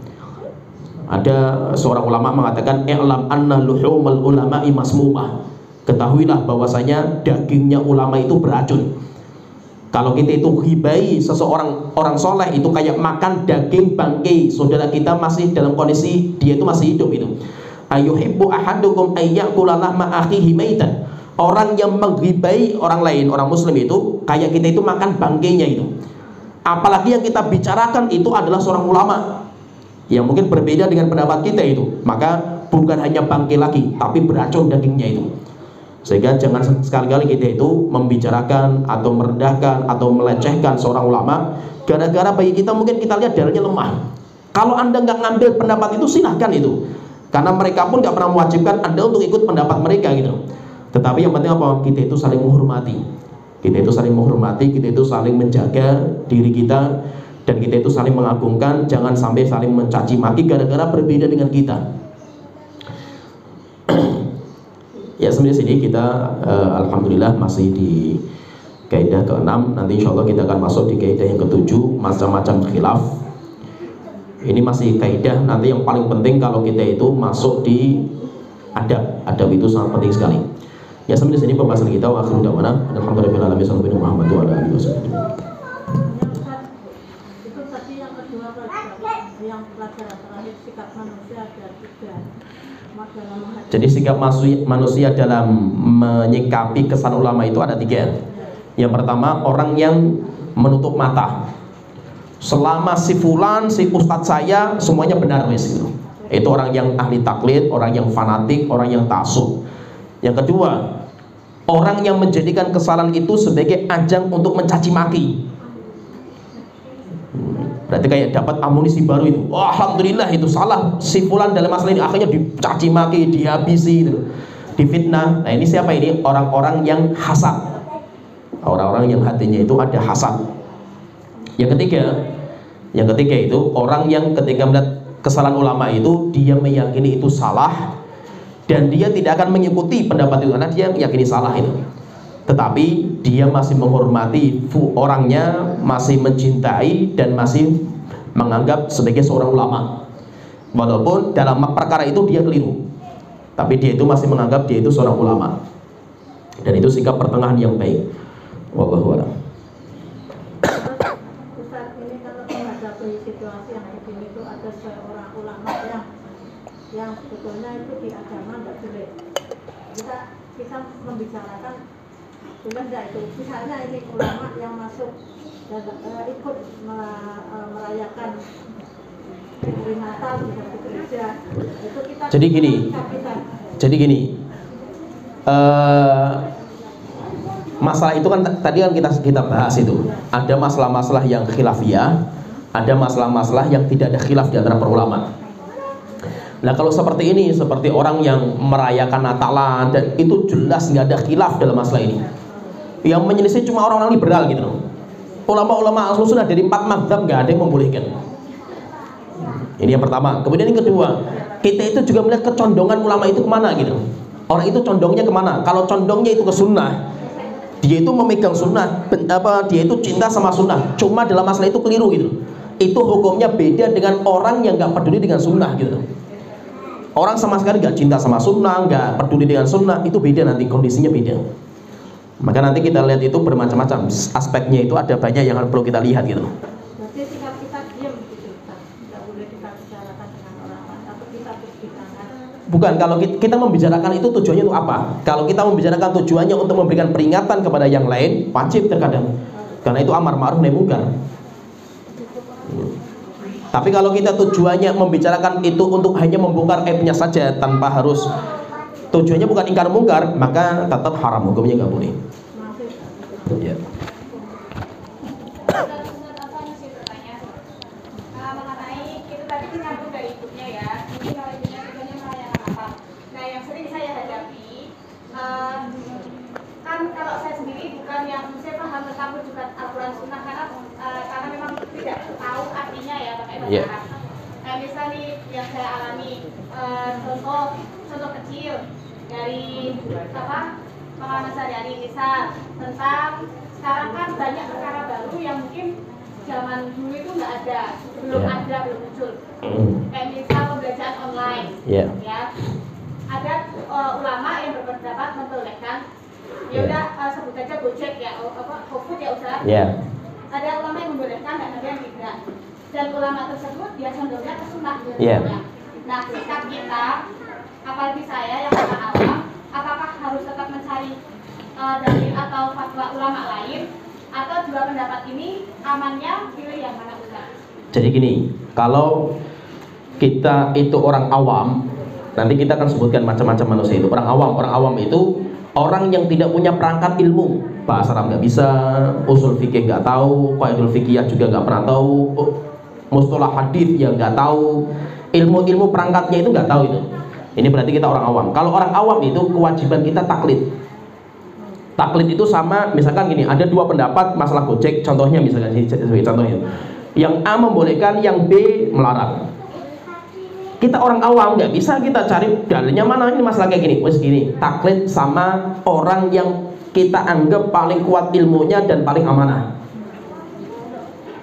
Ada seorang ulama mengatakan i'lam anna luhumul ulama'i masmumah ketahuilah bahwasanya dagingnya ulama itu beracun. Kalau kita itu hibai seseorang orang soleh itu kayak makan daging bangkai. Saudara kita masih dalam kondisi dia itu masih hidup itu ayuhibbu ahadukum ayyakula lahma akhihi maitan. Orang yang menghibai orang lain orang muslim itu kayak kita itu makan bangkainya itu. Apalagi yang kita bicarakan itu adalah seorang ulama. Yang mungkin berbeda dengan pendapat kita itu. Maka bukan hanya bangkai lagi tapi beracun dagingnya itu sehingga jangan sekali-kali kita itu membicarakan atau merendahkan atau melecehkan seorang ulama gara-gara bagi kita mungkin kita lihat dalilnya lemah. Kalau anda nggak ngambil pendapat itu silahkan itu, karena mereka pun nggak pernah mewajibkan anda untuk ikut pendapat mereka gitu. Tetapi yang penting apa? Kita itu saling menghormati. Kita itu saling menghormati, kita itu saling menjaga diri kita dan kita itu saling mengagungkan, jangan sampai saling mencaci maki gara-gara berbeda dengan kita. Ya sebenarnya sini kita uh, alhamdulillah masih di kaidah ke-6 nanti insya Allah kita akan masuk di kaidah yang ke-7 macam-macam khilaf. Ini masih kaidah. Nanti yang paling penting kalau kita itu masuk di adab. Adab itu sangat penting sekali. Ya sebenarnya sini pembahasan kita wa akhiru da'wana. Alhamdulillah alamin. Sallallahu Muhammad wa yang pelajaran terakhir sikap manusia ada jadi sikap manusia dalam menyikapi kesan ulama itu ada tiga. Yang pertama orang yang menutup mata. Selama si fulan, si ustadz saya semuanya benar wes itu. Itu orang yang ahli taklid, orang yang fanatik, orang yang tasuk. Yang kedua, orang yang menjadikan kesalahan itu sebagai ajang untuk mencaci maki. Berarti kayak dapat amunisi baru itu. Oh, alhamdulillah itu salah si fulan dalam masalah ini akhirnya dicaci maki, dihabisi itu. Difitnah. Nah, ini siapa ini? Orang-orang yang hasad. Orang-orang yang hatinya itu ada hasad. Yang ketiga, yang ketiga itu orang yang ketika melihat kesalahan ulama itu dia meyakini itu salah dan dia tidak akan mengikuti pendapat itu karena dia meyakini salah itu tetapi dia masih menghormati orangnya, masih mencintai dan masih menganggap sebagai seorang ulama. Walaupun dalam perkara itu dia keliru. Tapi dia itu masih menganggap dia itu seorang ulama. Dan itu sikap pertengahan yang baik. Wallahu a'lam. yang sebetulnya itu di agama tidak boleh. Kita kita membicarakan Cuma enggak itu. Misalnya ini ulama yang masuk dan uh, ikut merayakan di gereja. Itu kita Jadi gini. Kita. Jadi gini. Uh, masalah itu kan tadi kan kita kita bahas itu. Ada masalah-masalah yang khilafiyah, ada masalah-masalah yang tidak ada khilaf di antara para ulama. Nah kalau seperti ini, seperti orang yang merayakan Natalan dan itu jelas nggak ada khilaf dalam masalah ini yang menyelisih cuma orang-orang liberal gitu loh. Ulama-ulama asal sunnah dari empat mazhab nggak ada yang membolehkan. Ini yang pertama. Kemudian yang kedua kita itu juga melihat kecondongan ulama itu ke mana gitu. Orang itu condongnya ke mana? Kalau condongnya itu ke sunnah dia itu memegang sunnah apa dia itu cinta sama sunnah. Cuma dalam masalah itu keliru gitu. Itu hukumnya beda dengan orang yang nggak peduli dengan sunnah gitu. Orang sama sekali nggak cinta sama sunnah nggak peduli dengan sunnah itu beda nanti kondisinya beda maka nanti kita lihat itu bermacam-macam aspeknya itu ada banyak yang perlu kita lihat gitu. Berarti sikap kita diam gitu, tidak boleh kita bicarakan dengan orang lain, tapi kita Bukan, kalau kita membicarakan itu tujuannya untuk apa? Kalau kita membicarakan tujuannya untuk memberikan peringatan kepada yang lain, wajib terkadang. Karena itu amar ma'ruf nahi munkar. Tapi kalau kita tujuannya membicarakan itu untuk hanya membongkar aibnya saja tanpa harus tujuannya bukan ingkar mungkar maka tetap haram hukumnya nggak boleh ya. Nah, yang sering saya hadapi, uh, Iya. Kayak misal nih yang saya alami eh, contoh contoh kecil dari apa pengalaman sehari-hari misal tentang sekarang kan banyak perkara baru yang mungkin zaman dulu itu nggak ada belum Iya. ada belum muncul Hmm. kayak misal pembelajaran online Iya. ya ada eh, ulama yang berpendapat membolehkan ya Iya. udah eh, sebut aja gojek ya o- apa Ya Iya. ada ulama yang membolehkan dan ada yang tidak dan ulama tersebut dia condongnya ke sunnah Iya. nah sikap kita apalagi saya yang orang awam apakah harus tetap mencari eh, dalil atau fatwa ulama lain atau dua pendapat ini amannya pilih yang mana Ustaz Jadi gini, kalau kita itu orang awam, nanti kita akan sebutkan macam-macam manusia itu. Orang awam, orang awam itu orang yang tidak punya perangkat ilmu. Bahasa Arab nggak bisa, usul fikih nggak tahu, qaidul fikih juga nggak pernah tahu, mustalah hadis yang nggak tahu, ilmu-ilmu perangkatnya itu nggak tahu itu. Ini berarti kita orang awam. Kalau orang awam itu kewajiban kita taklid. Taklid itu sama, misalkan gini, ada dua pendapat masalah gojek, contohnya misalkan contohnya. Yang A membolehkan, yang B melarang. Kita orang awam nggak bisa kita cari dalilnya mana ini masalah kayak gini. Wes gini, taklid sama orang yang kita anggap paling kuat ilmunya dan paling amanah.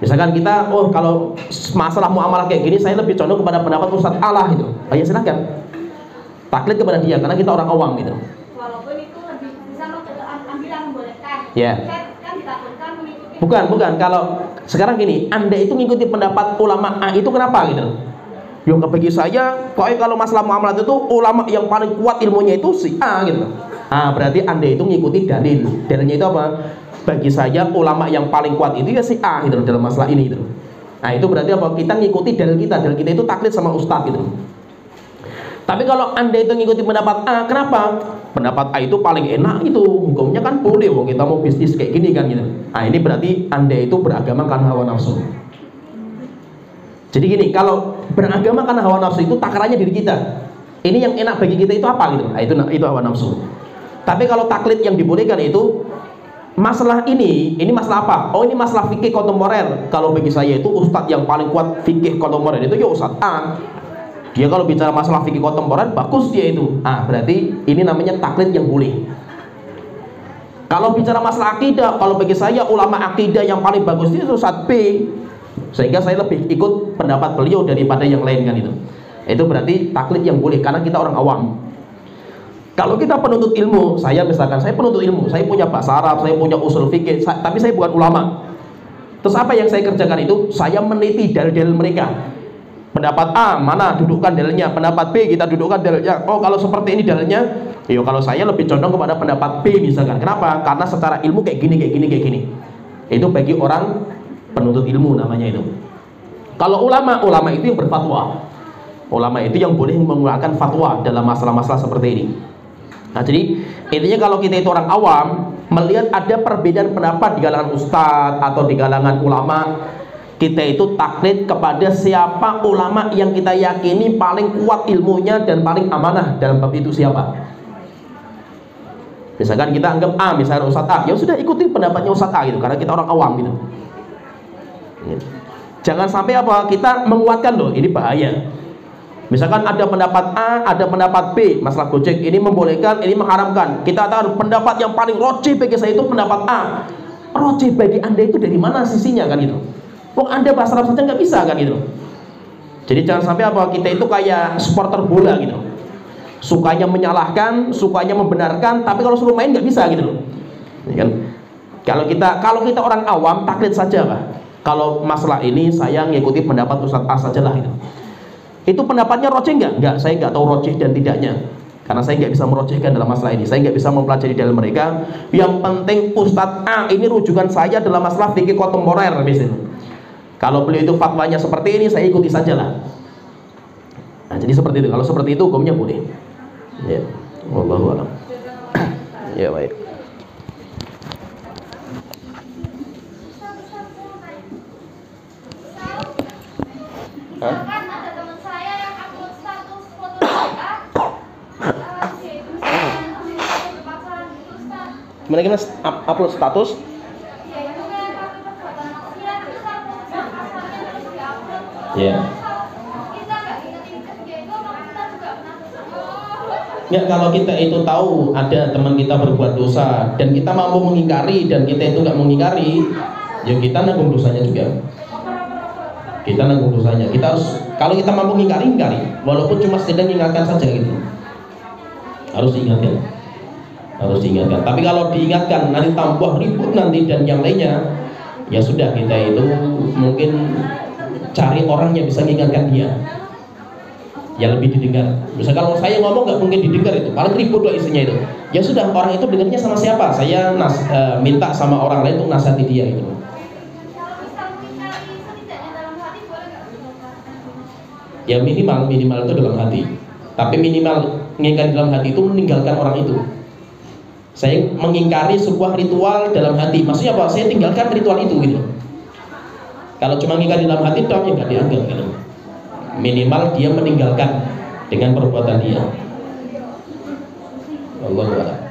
Misalkan kita, oh kalau masalah muamalah kayak gini, saya lebih condong kepada pendapat Ustadz Allah itu. Oh ya silahkan. Taklid kepada dia karena kita orang awam gitu. walaupun itu lebih bisa ambil yang membolehkan Ya. kan, kan mengikuti Bukan, bukan. Kalau sekarang gini, Anda itu ngikuti pendapat ulama A itu kenapa gitu? Yang bagi saya, kok kalau masalah muamalat itu ulama yang paling kuat ilmunya itu si A gitu. Ah, berarti Anda itu ngikuti dalil. Dalilnya itu apa? Bagi saya ulama yang paling kuat itu ya si A gitu dalam masalah ini gitu. Nah, itu berarti apa? Kita ngikuti dalil kita. Dalil kita itu taklid sama ustadz gitu. Tapi kalau anda itu ngikuti pendapat A, kenapa? Pendapat A itu paling enak itu hukumnya kan boleh, wong kita mau bisnis kayak gini kan gitu. Nah ini berarti anda itu beragama karena hawa nafsu. Jadi gini, kalau beragama karena hawa nafsu itu takarannya diri kita. Ini yang enak bagi kita itu apa gitu? Nah, itu itu hawa nafsu. Tapi kalau taklid yang dibolehkan itu masalah ini, ini masalah apa? Oh ini masalah fikih kontemporer. Kalau bagi saya itu ustadz yang paling kuat fikih kontemporer itu ya ustadz A. Dia kalau bicara masalah fikih kontemporer bagus dia itu. Ah, berarti ini namanya taklid yang boleh. Kalau bicara masalah akidah, kalau bagi saya ulama akidah yang paling bagus itu Ustaz B. Sehingga saya lebih ikut pendapat beliau daripada yang lain kan itu. Itu berarti taklid yang boleh karena kita orang awam. Kalau kita penuntut ilmu, saya misalkan saya penuntut ilmu, saya punya bahasa Arab, saya punya usul fikih, tapi saya bukan ulama. Terus apa yang saya kerjakan itu? Saya meneliti dalil-dalil mereka. Pendapat A mana dudukkan dalilnya, pendapat B kita dudukkan dalilnya. Oh kalau seperti ini dalilnya, yo kalau saya lebih condong kepada pendapat B misalkan. Kenapa? Karena secara ilmu kayak gini, kayak gini, kayak gini. Itu bagi orang penuntut ilmu namanya itu. Kalau ulama, ulama itu yang berfatwa. Ulama itu yang boleh mengeluarkan fatwa dalam masalah-masalah seperti ini. Nah, jadi intinya kalau kita itu orang awam melihat ada perbedaan pendapat di kalangan ustadz atau di kalangan ulama, kita itu taklid kepada siapa ulama yang kita yakini paling kuat ilmunya dan paling amanah dalam bab itu siapa. Misalkan kita anggap A, misalnya Ustadz A, ya sudah ikuti pendapatnya Ustadz A gitu, karena kita orang awam gitu. Jangan sampai apa kita menguatkan loh, ini bahaya. Misalkan ada pendapat A, ada pendapat B, masalah Gojek ini membolehkan, ini mengharamkan. Kita tahu pendapat yang paling rojih bagi saya itu pendapat A. Rojih bagi Anda itu dari mana sisinya kan gitu. Wong Anda bahasa Arab saja nggak bisa kan gitu. Jadi jangan sampai apa kita itu kayak supporter bola gitu. Sukanya menyalahkan, sukanya membenarkan, tapi kalau suruh main nggak bisa gitu loh. Ya kan? Kalau kita kalau kita orang awam taklid saja lah. Kalau masalah ini saya ngikuti pendapat Ustadz A saja lah gitu. Itu pendapatnya rojih nggak? Nggak, saya nggak tahu rojih dan tidaknya. Karena saya nggak bisa merojihkan dalam masalah ini. Saya nggak bisa mempelajari dalam mereka. Yang penting Ustadz A ini rujukan saya dalam masalah fikih kontemporer misalnya. Kalau beliau itu fatwanya seperti ini, saya ikuti saja lah. Nah, jadi seperti itu. Kalau seperti itu hukumnya boleh. Ya, a'lam. *clears throat* Ya baik. Hah? Misalkan ada teman saya yang upload status foto dia. Gimana gimana up- upload status? Ya kan Ya. Kita juga pernah Ya kalau kita itu tahu ada teman kita berbuat dosa dan kita mampu mengingkari dan kita itu nggak mengingkari, ya kita nanggung dosanya juga. Kita nanggung dosanya. Kita harus kalau kita mampu mengingkari, ingkari. Walaupun cuma sekedar mengingatkan saja gitu. Harus diingatkan. Harus diingatkan. Tapi kalau diingatkan nanti tambah ribut nanti dan yang lainnya, ya sudah kita itu mungkin cari orang yang bisa mengingatkan dia yang lebih didengar. Misal kalau saya ngomong nggak mungkin didengar itu, paling ribut lah isinya itu. Ya sudah orang itu dengarnya sama siapa? Saya nas, eh, minta sama orang lain untuk nasihati dia itu. Kalau bisa mengingkari setidaknya dalam hati boleh nggak? Ya minimal minimal itu dalam hati. Tapi minimal mengingkari dalam hati itu meninggalkan orang itu. Saya mengingkari sebuah ritual dalam hati. Maksudnya apa? Saya tinggalkan ritual itu gitu. Kalau cuma mengingkari dalam hati, toh ya nggak dianggap gitu. Minimal dia meninggalkan dengan perbuatan dia. Allah